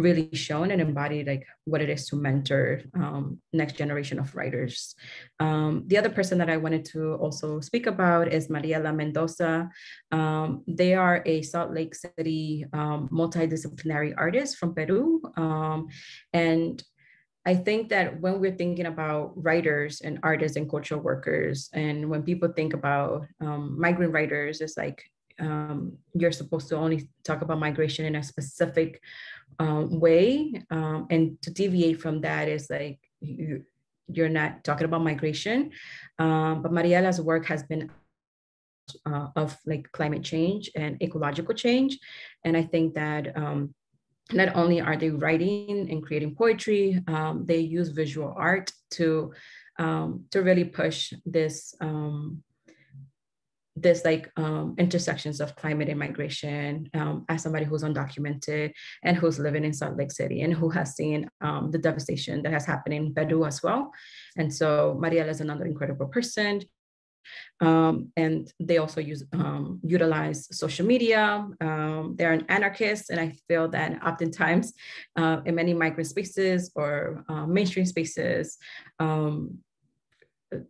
really shown and embodied like what it is to mentor um, next generation of writers. Um, the other person that I wanted to also speak about is Mariela Mendoza. Um, they are a Salt Lake City um, multidisciplinary artist from Peru. Um, and I think that when we're thinking about writers and artists and cultural workers, and when people think about um, migrant writers, it's like um, you're supposed to only talk about migration in a specific um, way. Um, and to deviate from that is like you, you're not talking about migration. Um, but Mariela's work has been uh, of like climate change and ecological change. And I think that um, not only are they writing and creating poetry, um, they use visual art to to really push this um, this like um, intersections of climate and migration um, as somebody who's undocumented and who's living in Salt Lake City and who has seen um, the devastation that has happened in Peru as well. And so Mariela is another incredible person. Um, and they also use um, utilize social media. Um, they're an anarchist, and I feel that oftentimes uh, in many migrant spaces or uh, mainstream spaces,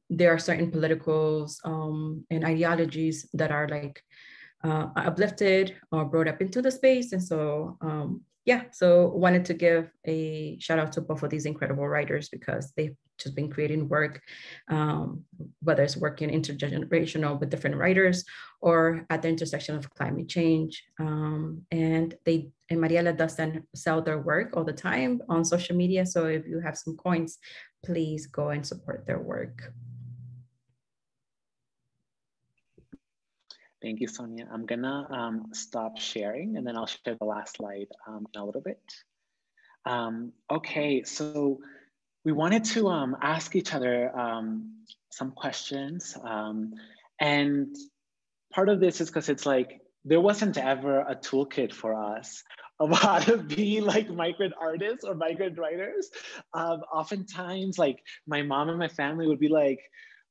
there are certain politicals um, and ideologies that are like uh, uplifted or brought up into the space. And so, um, yeah, so wanted to give a shout out to both of these incredible writers because they've just been creating work, um, whether it's working intergenerational with different writers or at the intersection of climate change. Um, and they and Mariela doesn't sell their work all the time on social media. So if you have some coins, please go and support their work. Thank you, Sonia. I'm gonna um, stop sharing and then I'll share the last slide um, in a little bit. Um, okay, so we wanted to um, ask each other um, some questions. Um, and part of this is because it's like, there wasn't ever a toolkit for us of how to be like migrant artists or migrant writers. Um, oftentimes, like my mom and my family would be like,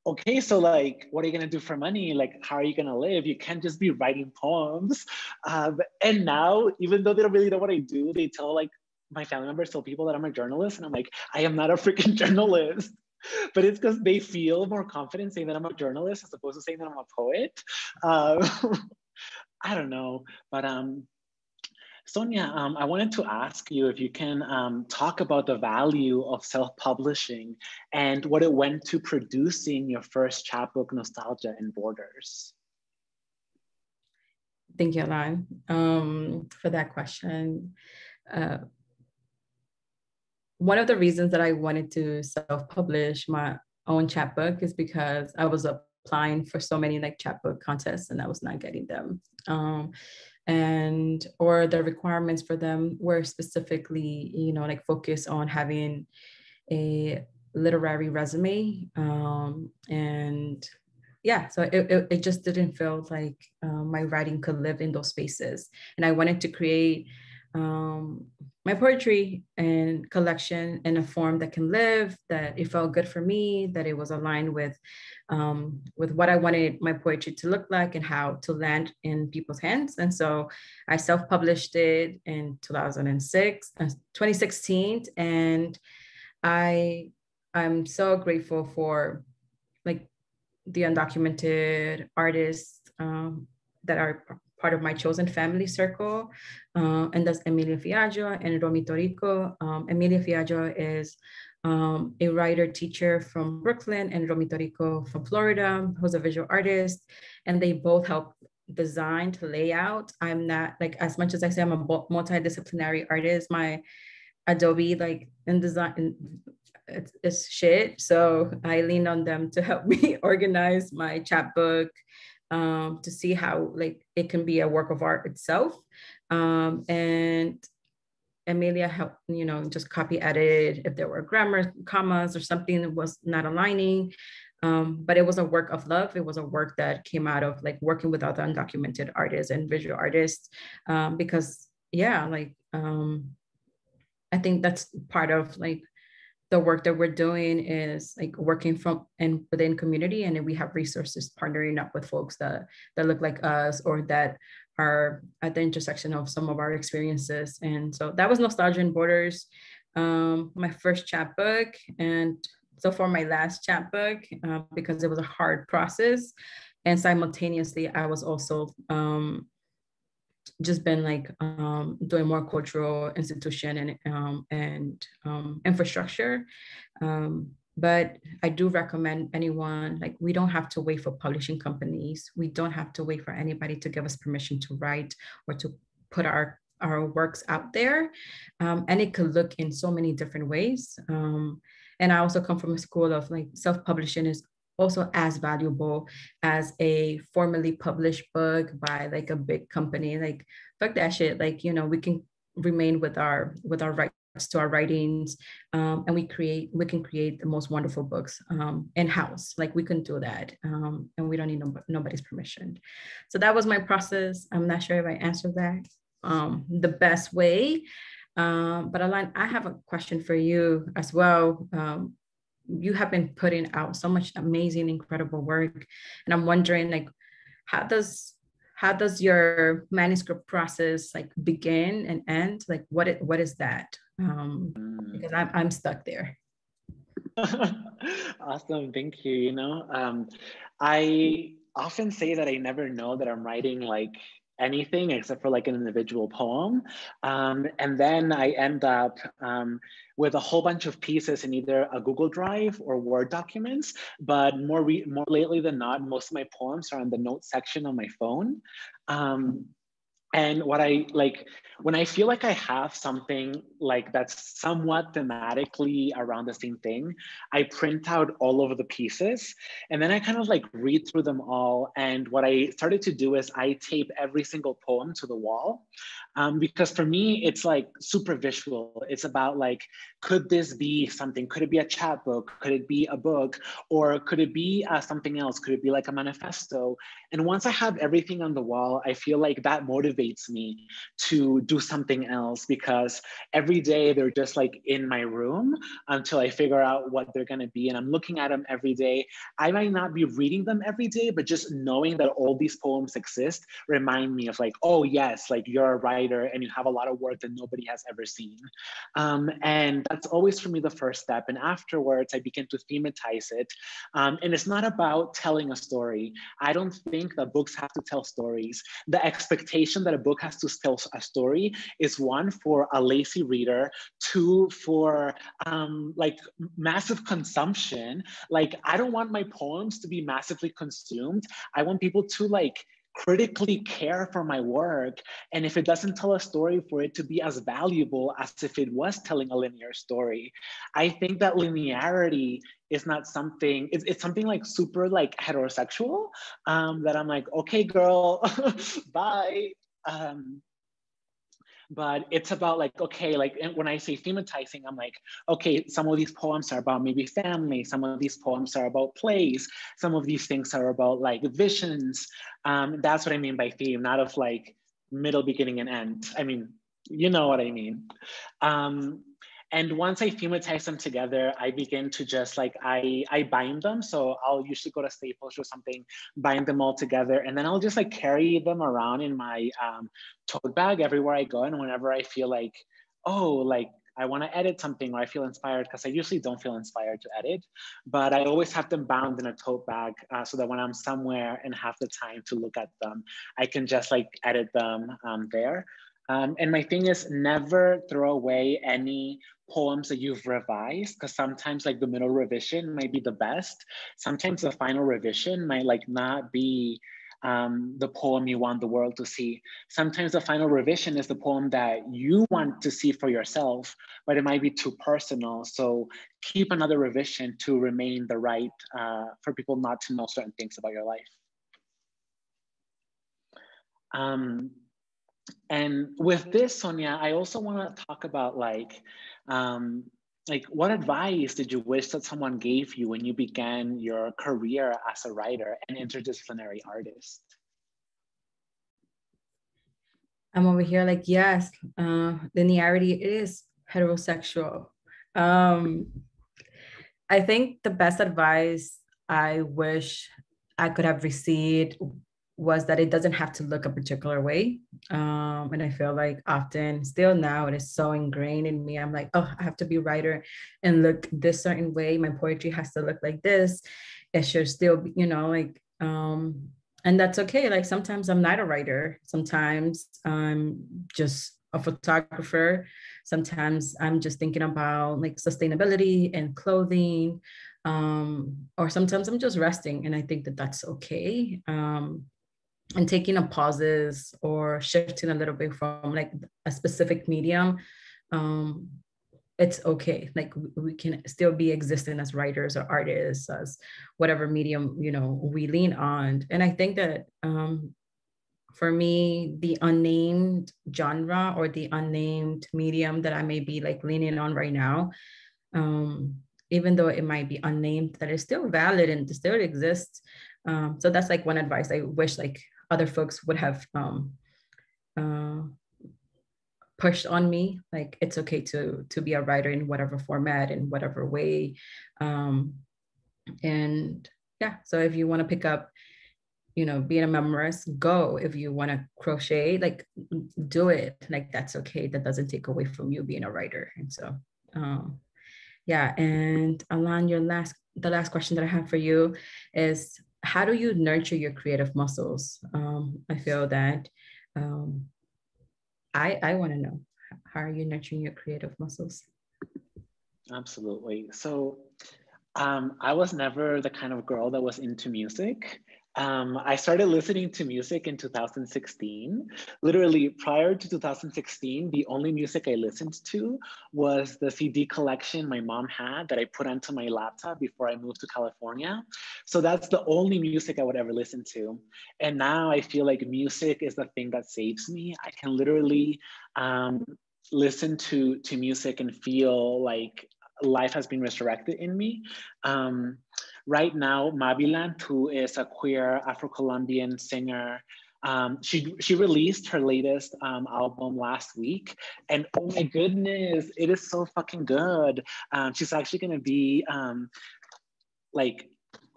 okay, so like, what are you gonna do for money? Like, how are you gonna live? You can't just be writing poems. Um, and now, even though they don't really know what I do, they tell like my family members tell people that I'm a journalist, and I'm like, I am not a freaking journalist. But it's because they feel more confident saying that I'm a journalist as opposed to saying that I'm a poet. Um, I don't know, but um, Sonia, um, I wanted to ask you if you can um, talk about the value of self-publishing and what it went to producing your first chapbook, Nostalgia and Borders. Thank you, Alan, um, for that question. Uh, one of the reasons that I wanted to self-publish my own chapbook is because I was applying for so many like chapbook contests and I was not getting them. Um, and or the requirements for them were specifically you know like focus on having a literary resume um, and yeah so it, it, it, just didn't feel like um, my writing could live in those spaces. And i wanted to create um, my poetry and collection in a form that can live, that it felt good for me, that it was aligned with, um, with what I wanted my poetry to look like and how to land in people's hands. And so I self-published it in 2006, uh, 2016. And I, I'm so grateful for like the undocumented artists um, that are part of my chosen family circle, uh, and that's Emilia Fiaggio and Romy Torrico. Um, Emilia Fiaggio is um, a writer teacher from Brooklyn and Romy Torrico from Florida, who's a visual artist. And they both help design to layout. I'm not like, as much as I say I'm a multidisciplinary artist, my Adobe like InDesign, it's, it's shit. So I lean on them to help me organize my chapbook, um, to see how like it can be a work of art itself. Um, and Amelia helped, you know, just copy edit if there were grammar commas or something that was not aligning. Um, but it was a work of love. It was a work that came out of like working with other undocumented artists and visual artists um, because yeah, like um, I think that's part of like the work that we're doing is like working from and within community and we have resources partnering up with folks that that look like us or that are at the intersection of some of our experiences. And so that was nostalgia and borders um, my first chapbook and so far my last chapbook uh, because it was a hard process. And simultaneously i was also um, just been like um, doing more cultural institution and um, and um, infrastructure. Um, but I do recommend anyone like we don't have to wait for publishing companies. We don't have to wait for anybody to give us permission to write or to put our our works out there, um, and it could look in so many different ways. Um, and I also come from a school of like self-publishing is also as valuable as a formally published book by like a big company. Like fuck that shit. Like you know we can remain with our with our rights to our writings um, and we create we can create the most wonderful books um, in-house. Like we can do that um, and we don't need no, nobody's permission. So that was my process. I'm not sure if i answered that um, the best way. Um, but Alan, I have a question for you as well. You have been putting out so much amazing, incredible work. And I'm wondering like, how does how does your manuscript process like begin and end? Like what it, what is that? Um, because I'm, I'm stuck there. awesome, thank you. You know, um, I often say that I never know that I'm writing like anything except for like an individual poem. Um, and then I end up um, with a whole bunch of pieces in either a Google Drive or Word documents. But more, more lately than not, most of my poems are in the notes section on my phone. Um, and what I like, when I feel like I have something like that's somewhat thematically around the same thing, I print out all of the pieces and then I kind of like read through them all. And what I started to do is I tape every single poem to the wall um, because for me, it's like super visual. It's about like, could this be something? Could it be a chapbook? Could it be a book? Or could it be uh, something else? Could it be like a manifesto? And once I have everything on the wall, I feel like that motivates me to do something else because every day they're just like in my room until I figure out what they're going to be. And I'm looking at them every day. I might not be reading them every day, but just knowing that all these poems exist remind me of like, oh, yes, like you're a writer and you have a lot of work that nobody has ever seen. Um, and that's always for me the first step. And afterwards, I begin to thematize it. Um, and it's not about telling a story. I don't think that books have to tell stories. The expectation that a book has to tell a story is one for a lazy reader, two for um, like massive consumption. Like I don't want my poems to be massively consumed. I want people to like critically care for my work. And if it doesn't tell a story, for it to be as valuable as if it was telling a linear story. I think that linearity is not something, it's, it's something like super like heterosexual um, that I'm like, okay, girl, bye. Um, but it's about like okay like when i say thematizing i'm like okay some of these poems are about maybe family some of these poems are about plays some of these things are about like visions. Um, that's what i mean by theme not of like middle beginning and end. I mean you know what i mean. Um, and once I thematize them together, I begin to just like, I, I bind them. So I'll usually go to Staples or something, bind them all together. And then I'll just like carry them around in my um, tote bag everywhere I go. And whenever I feel like, oh, like I want to edit something or I feel inspired because I usually don't feel inspired to edit, but I always have them bound in a tote bag uh, so that when I'm somewhere and have the time to look at them, I can just like edit them um, there. Um, and my thing is never throw away any poems that you've revised because sometimes like the middle revision might be the best. Sometimes the final revision might like not be um, the poem you want the world to see. Sometimes the final revision is the poem that you want to see for yourself but it might be too personal. So keep another revision to remain the right uh, for people not to know certain things about your life. Um, and with this, Sonia, I also want to talk about like, um, like what advice did you wish that someone gave you when you began your career as a writer and interdisciplinary artist? I'm over here like, yes, uh, linearity is heterosexual. Um, I think the best advice I wish I could have received was that it doesn't have to look a particular way. Um, and I feel like often, still now, it is so ingrained in me. I'm like, oh, I have to be writer and look this certain way. My poetry has to look like this. It should still be, you know, like, um, and that's okay. Like sometimes I'm not a writer. Sometimes I'm just a photographer. Sometimes I'm just thinking about like sustainability and clothing. Um, or sometimes I'm just resting, and I think that that's okay. Um, and taking a pauses or shifting a little bit from like a specific medium um it's okay. Like we can still be existing as writers or artists as whatever medium you know we lean on. And i think that um for me the unnamed genre or the unnamed medium that i may be like leaning on right now um even though it might be unnamed that is still valid and still exists um, so that's like one advice i wish like other folks would have um, uh, pushed on me like it's okay to to be a writer in whatever format in whatever way. Um, and yeah so if you want to pick up you know being a memoirist go. If you want to crochet like do it. Like that's okay. That doesn't take away from you being a writer. And so um yeah. And alan your last the last question that i have for you is how do you nurture your creative muscles? Um, I feel that um, I, I want to know how are you nurturing your creative muscles? Absolutely. So um, I was never the kind of girl that was into music. Um, I started listening to music in 2016. Literally, prior to 2016, the only music I listened to was the CD collection my mom had that I put onto my laptop before I moved to California. So that's the only music I would ever listen to. And now I feel like music is the thing that saves me. I can literally um, listen to, to music and feel like life has been resurrected in me. Um, right now, Mabiland, who is a queer Afro-Colombian singer, um, she she released her latest um, album last week, and oh my goodness, it is so fucking good. Um, she's actually gonna be um, like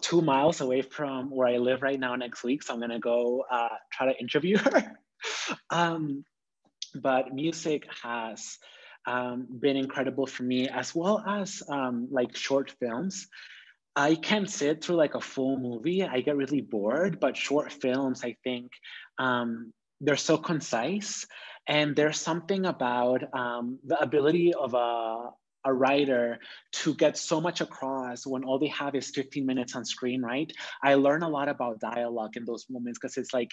two miles away from where I live right now next week, so I'm gonna go uh, try to interview her. Um, but music has um, been incredible for me, as well as like short films. I can sit through like a full movie. I get really bored, but short films, I think um, they're so concise. And there's something about um, the ability of a, a writer to get so much across when all they have is 15 minutes on screen, right? I learn a lot about dialogue in those moments because it's like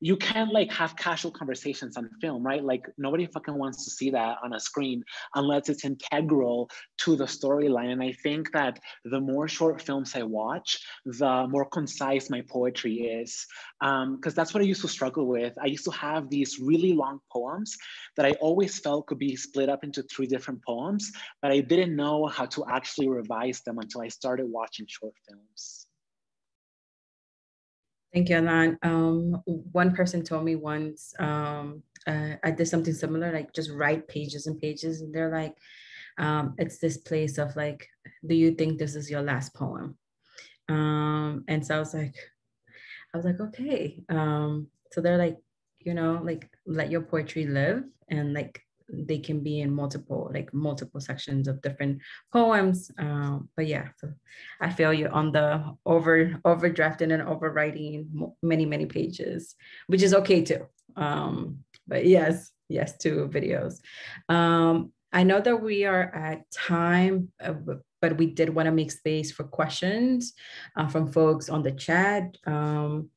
you can't like have casual conversations on film, right? Like nobody fucking wants to see that on a screen unless it's integral to the storyline. And I think that the more short films I watch, the more concise my poetry is. Because um, that's what I used to struggle with. I used to have these really long poems that I always felt could be split up into three different poems, but I didn't know how to actually revise them until I started watching short films. Thank you, Alan. Um, one person told me once um, uh, I did something similar, like just write pages and pages, and they're like, um, it's this place of like, do you think this is your last poem? Um, and so I was like, I was like, okay. Um, so they're like, you know, like let your poetry live and like they can be in multiple like multiple sections of different poems um, but yeah so i feel you on the over overdrafting and overwriting many many pages which is okay too um, but yes yes to videos um, I know that we are at time, uh, but we did want to make space for questions uh, from folks on the chat. Um,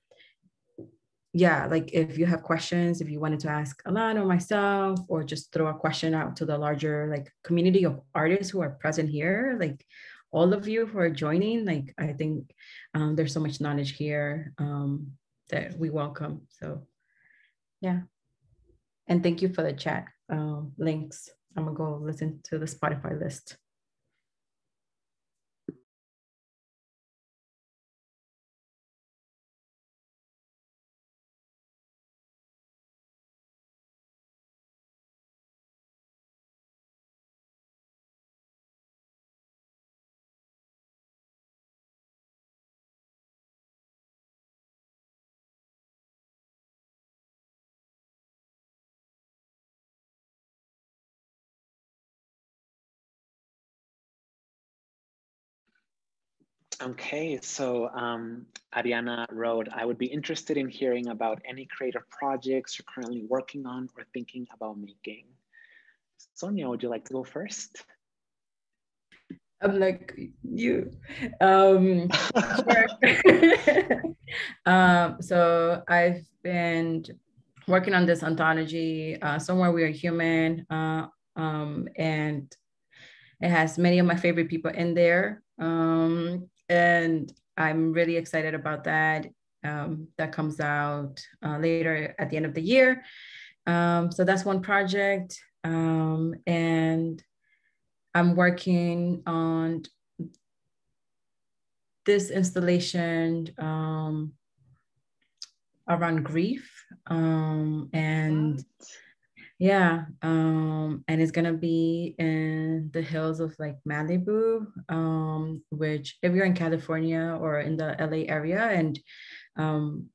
yeah, like if you have questions, if you wanted to ask Alan or myself, or just throw a question out to the larger like community of artists who are present here, like all of you who are joining, like I think um, there's so much knowledge here um, that we welcome. So yeah. And thank you for the chat um, links. I'm gonna go listen to the Spotify list. Okay, so um, Ariana wrote, I would be interested in hearing about any creative projects you're currently working on or thinking about making. Sonia, would you like to go first? I'm like you. Um, um, so I've been working on this anthology, uh, Somewhere We Are Human, uh, um, and it has many of my favorite people in there. Um, and I'm really excited about that. Um, that comes out uh, later at the end of the year. Um, so that's one project. Um, and I'm working on this installation um, around grief um, and yeah, um, and it's gonna be in the hills of like Malibu, um, which if you're in California or in the LA area, and um,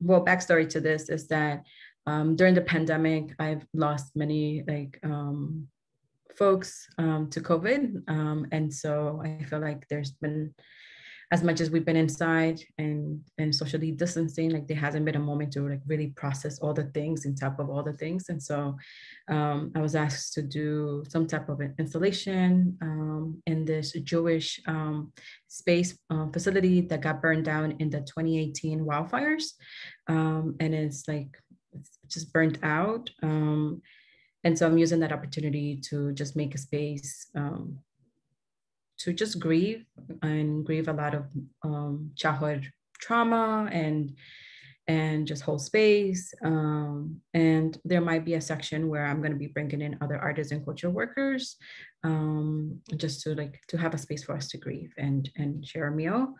well, backstory to this is that um, during the pandemic, I've lost many like um, folks um, to COVID, and so I feel like there's been as much as we've been inside and and socially distancing like there hasn't been a moment to like really process all the things and top of all the things. And so um, i was asked to do some type of an installation um, in this jewish um, space uh, facility that got burned down in the 2018 wildfires. Um, and it's like it's just burnt out. Um, and so i'm using that opportunity to just make a space to just grieve and grieve a lot of um, childhood trauma and and just hold space. Um, and there might be a section where I'm going to be bringing in other artists and cultural workers, um, just to like to have a space for us to grieve and and share a meal.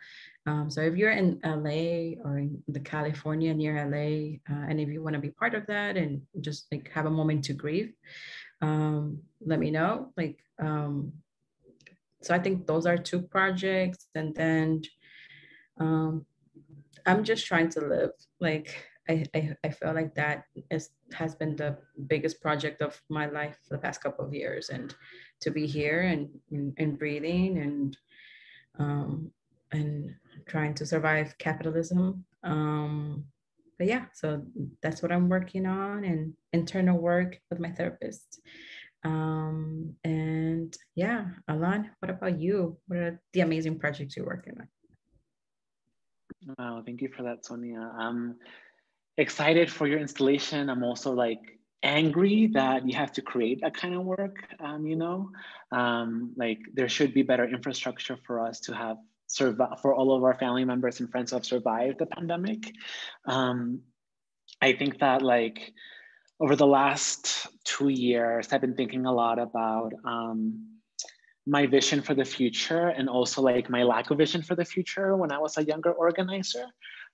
Um, so if you're in LA or in the California near LA, uh, and if you want to be part of that and just like have a moment to grieve, um, let me know. Like um, so I think those are two projects. And then um, I'm just trying to live. Like I, I, I feel like that is, has been the biggest project of my life for the past couple of years. And to be here and, and, and breathing and, um, and trying to survive capitalism. Um, but yeah, so that's what I'm working on and internal work with my therapist. Um, and yeah, Alan, what about you? What are the amazing projects you're working on? Wow, thank you for that, Sonia. I'm excited for your installation. I'm also like angry that you have to create that kind of work. Um, you know, um, like there should be better infrastructure for us to have survive for all of our family members and friends who have survived the pandemic. Um, I think that like over the last two years, I've been thinking a lot about um, my vision for the future and also like my lack of vision for the future when I was a younger organizer.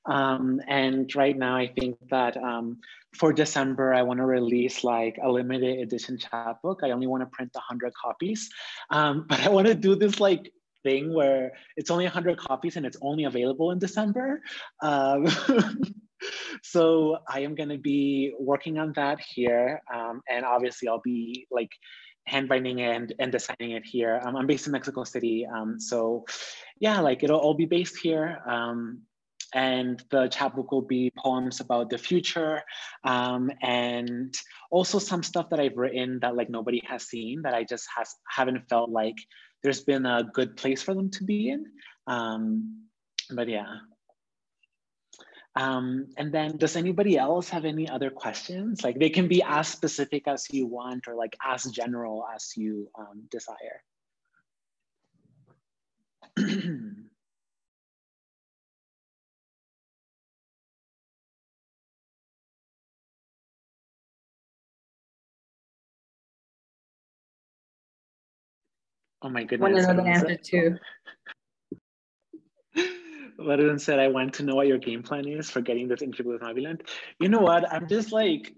Um, and right now, I think that um, for December, I want to release like a limited edition chapbook. I only want to print 100 copies, um, but I want to do this like thing where it's only 100 copies and it's only available in December. So I am going to be working on that here. Um, and obviously I'll be like handwriting and, and designing it here. Um, I'm based in Mexico City. Um, so yeah, like it'll all be based here. Um, and the chapbook will be poems about the future um, and also some stuff that I've written that like nobody has seen that I just has, haven't felt like there's been a good place for them to be in. Um, but yeah. Um, and then does anybody else have any other questions? Like they can be as specific as you want or like as general as you um, desire. Oh my goodness. Know the answer too. Varun said, I want to know what your game plan is for getting this interview with Mabiland. You know what? I'm just like,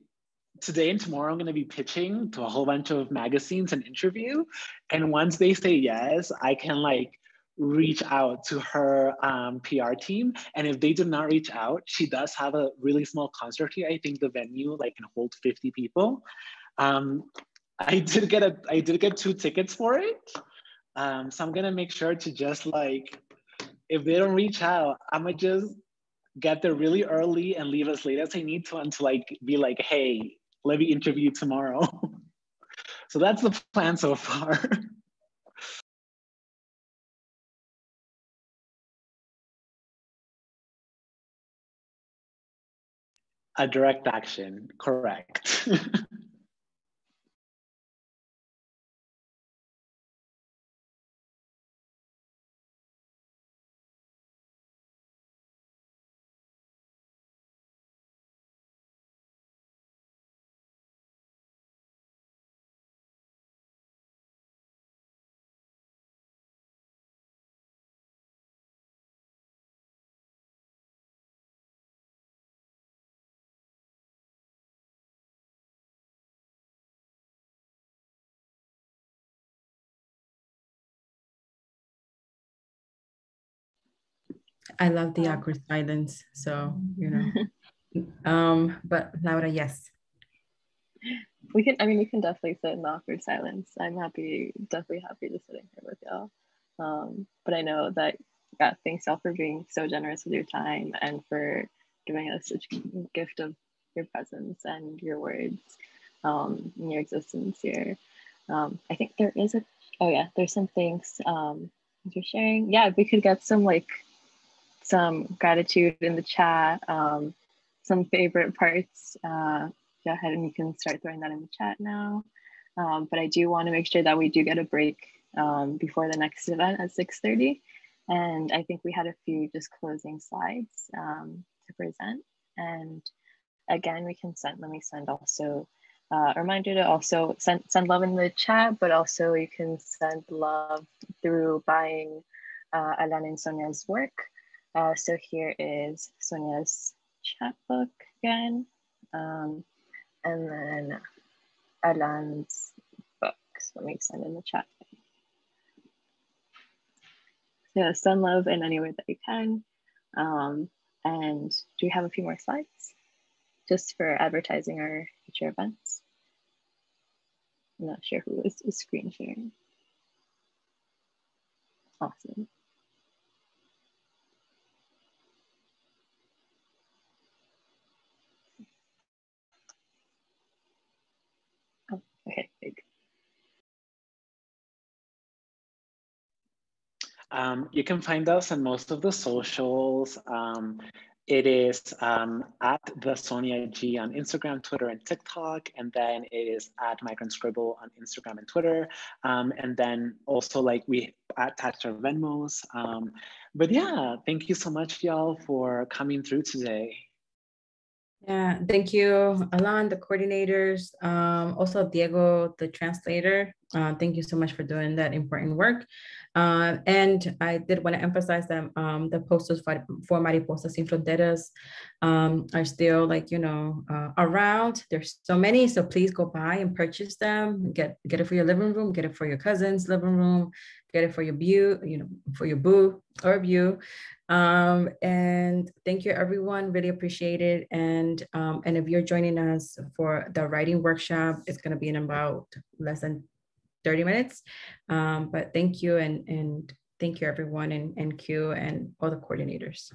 today and tomorrow, I'm going to be pitching to a whole bunch of magazines and interview. And once they say yes, I can like reach out to her um, PR team. And if they do not reach out, she does have a really small concert here. I think the venue like can hold 50 people. Um, I did get a, I did get two tickets for it. Um, so I'm gonna make sure to just like, if they don't reach out, I'm gonna just get there really early and leave as late as I need to until like be like, hey, let me interview tomorrow. so that's the plan so far. A direct action, correct. I love the awkward silence. So, you know. um, but Laura, yes. We can I mean we can definitely sit in the awkward silence. I'm happy, definitely happy to sit in here with y'all. Um, but I know that yeah, thanks y'all for being so generous with your time and for giving us such a gift of your presence and your words um, and your existence here. Um, I think there is a oh yeah, there's some things um, you're sharing. Yeah, we could get some like some gratitude in the chat, um, some favorite parts. Uh, go ahead and you can start throwing that in the chat now. Um, but I do want to make sure that we do get a break um, before the next event at 6.30. And I think we had a few just closing slides um, to present. And again, we can send, let me send also uh, a reminder to also send, send love in the chat, but also you can send love through buying uh, Alan and Sonia's work. Uh, so here is Sonia's chat book again. Um, and then Alan's books. Let me send in the chat. Yeah, send love in any way that you can. Um, and do we have a few more slides? Just for advertising our future events. I'm not sure who is, is screen sharing. Awesome. Um, you can find us on most of the socials. Um, it is um, at the Sonia G on Instagram, Twitter, and TikTok. And then it is at Migrant Scribble on Instagram and Twitter. Um, and then also like we attach our Venmos. Um, but yeah, thank you so much y'all for coming through today. Yeah, thank you, Alan, the coordinators, um, also Diego, the translator. Uh, thank you so much for doing that important work. Uh, and I did want to emphasize that um, the posters for, for Mariposas Sin Fronteras um, are still like, you know, uh, around. There's so many, so please go buy and purchase them. Get, get it for your living room, get it for your cousin's living room, get it for your boo, you know, for your boo or view. Um, and thank you everyone, really appreciate it. And, um, and if you're joining us for the writing workshop, it's gonna be in about less than 30 minutes. Um, but thank you and, and thank you everyone and, and CUE and all the coordinators.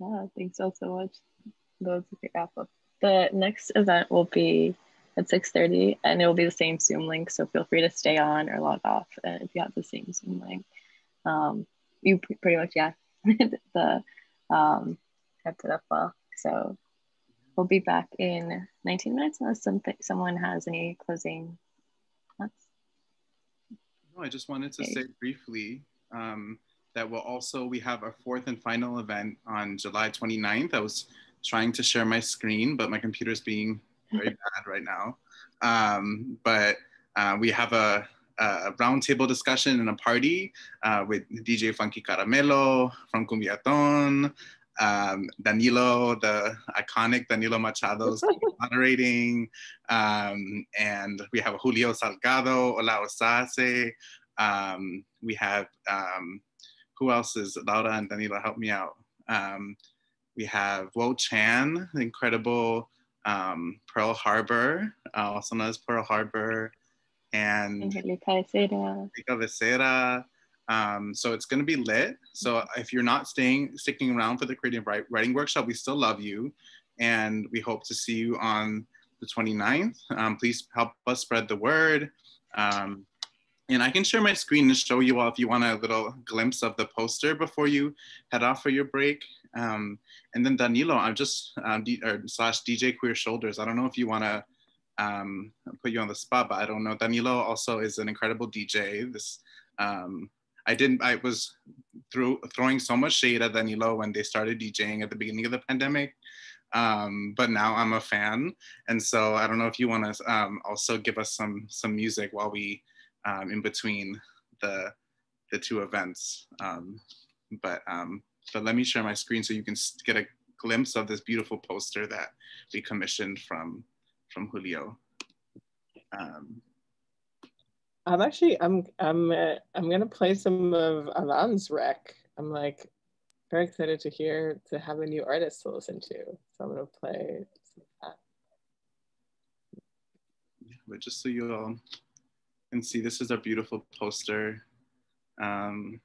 Yeah, thanks all so much. That was a great wrap up. The next event will be at 6.30 and it will be the same Zoom link. So feel free to stay on or log off uh, if you have the same Zoom link. Um, you pretty much, yeah, the um, kept it up well. So we'll be back in 19 minutes unless something, someone has any closing thoughts. No, I just wanted to say briefly um, that we'll also, we have our fourth and final event on July 29th. I was trying to share my screen, but my computer's being very bad right now. Um, but uh, we have a, a roundtable discussion and a party uh, with DJ Funky Caramelo from Cumbiaton, um, Danilo, the iconic Danilo Machado's moderating, um, and we have Julio Salgado, Ola Osaze, um, we have, um, who else is, Laura and Danilo, help me out. Um, we have Wo Chan, the incredible um, Pearl Harbor, uh, also known as Pearl Harbor, and Angelica Becerra. Becerra. Um, so it's going to be lit. So if you're not staying, sticking around for the creative writing workshop, we still love you. And we hope to see you on the 29th. Um, please help us spread the word. Um, and I can share my screen and show you all if you want a little glimpse of the poster before you head off for your break. Um, and then Danilo, I'm just um, slash DJ Queer Shoulders. I don't know if you want to um, put you on the spot, but I don't know. Danilo also is an incredible DJ. This um, I didn't. I was through, throwing so much shade at Danilo when they started DJing at the beginning of the pandemic. Um, but now I'm a fan, and so I don't know if you want to um, also give us some some music while we um, in between the the two events. Um, but um, but let me share my screen so you can get a glimpse of this beautiful poster that we commissioned from from Julio. Um, I'm actually I'm I'm uh, I'm gonna play some of Alan's rec. I'm like very excited to hear to have a new artist to listen to. So I'm gonna play that. Yeah, but just so you all can see, this is a beautiful poster. Um,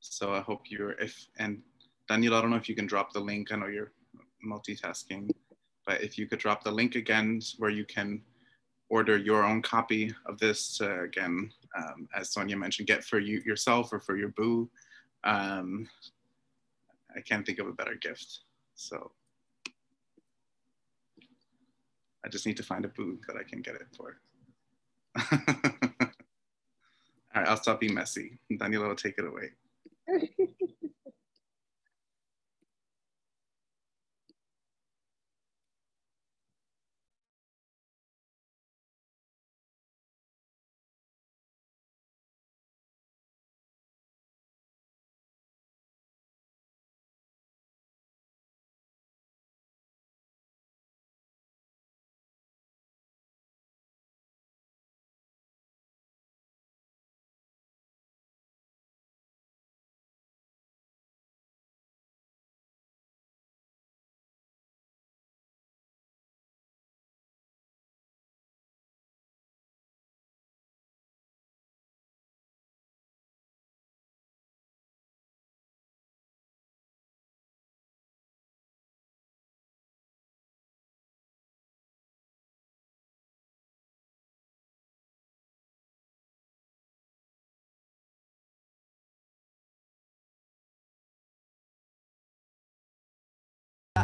so I hope you're if and Daniel, I don't know if you can drop the link. I know you're multitasking, but if you could drop the link again where you can order your own copy of this to, again, um, as Sonia mentioned, get for you yourself or for your boo. Um, I can't think of a better gift. So I just need to find a boo that I can get it for. All right, I'll stop being messy. Daniela will take it away.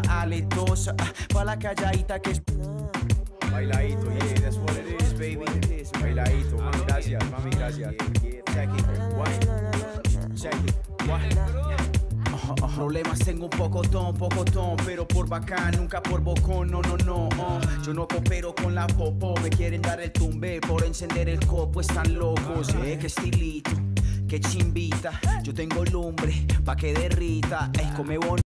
aletosa, pa' la calladita que es. Bailadito, yeah, that's what it is, baby. Bailadito, mami, gracias, mami, gracias. Check it, what? Check it, what? Problemas tengo un pocotón, pocotón, pero por bacán, nunca por bocón, no, no, no. uh. Yo no coopero con la popo, me quieren dar el tumbe por encender el copo, están locos, eh, que estilito, que chimbita. Yo tengo lumbre pa' que derrita, es come bonito.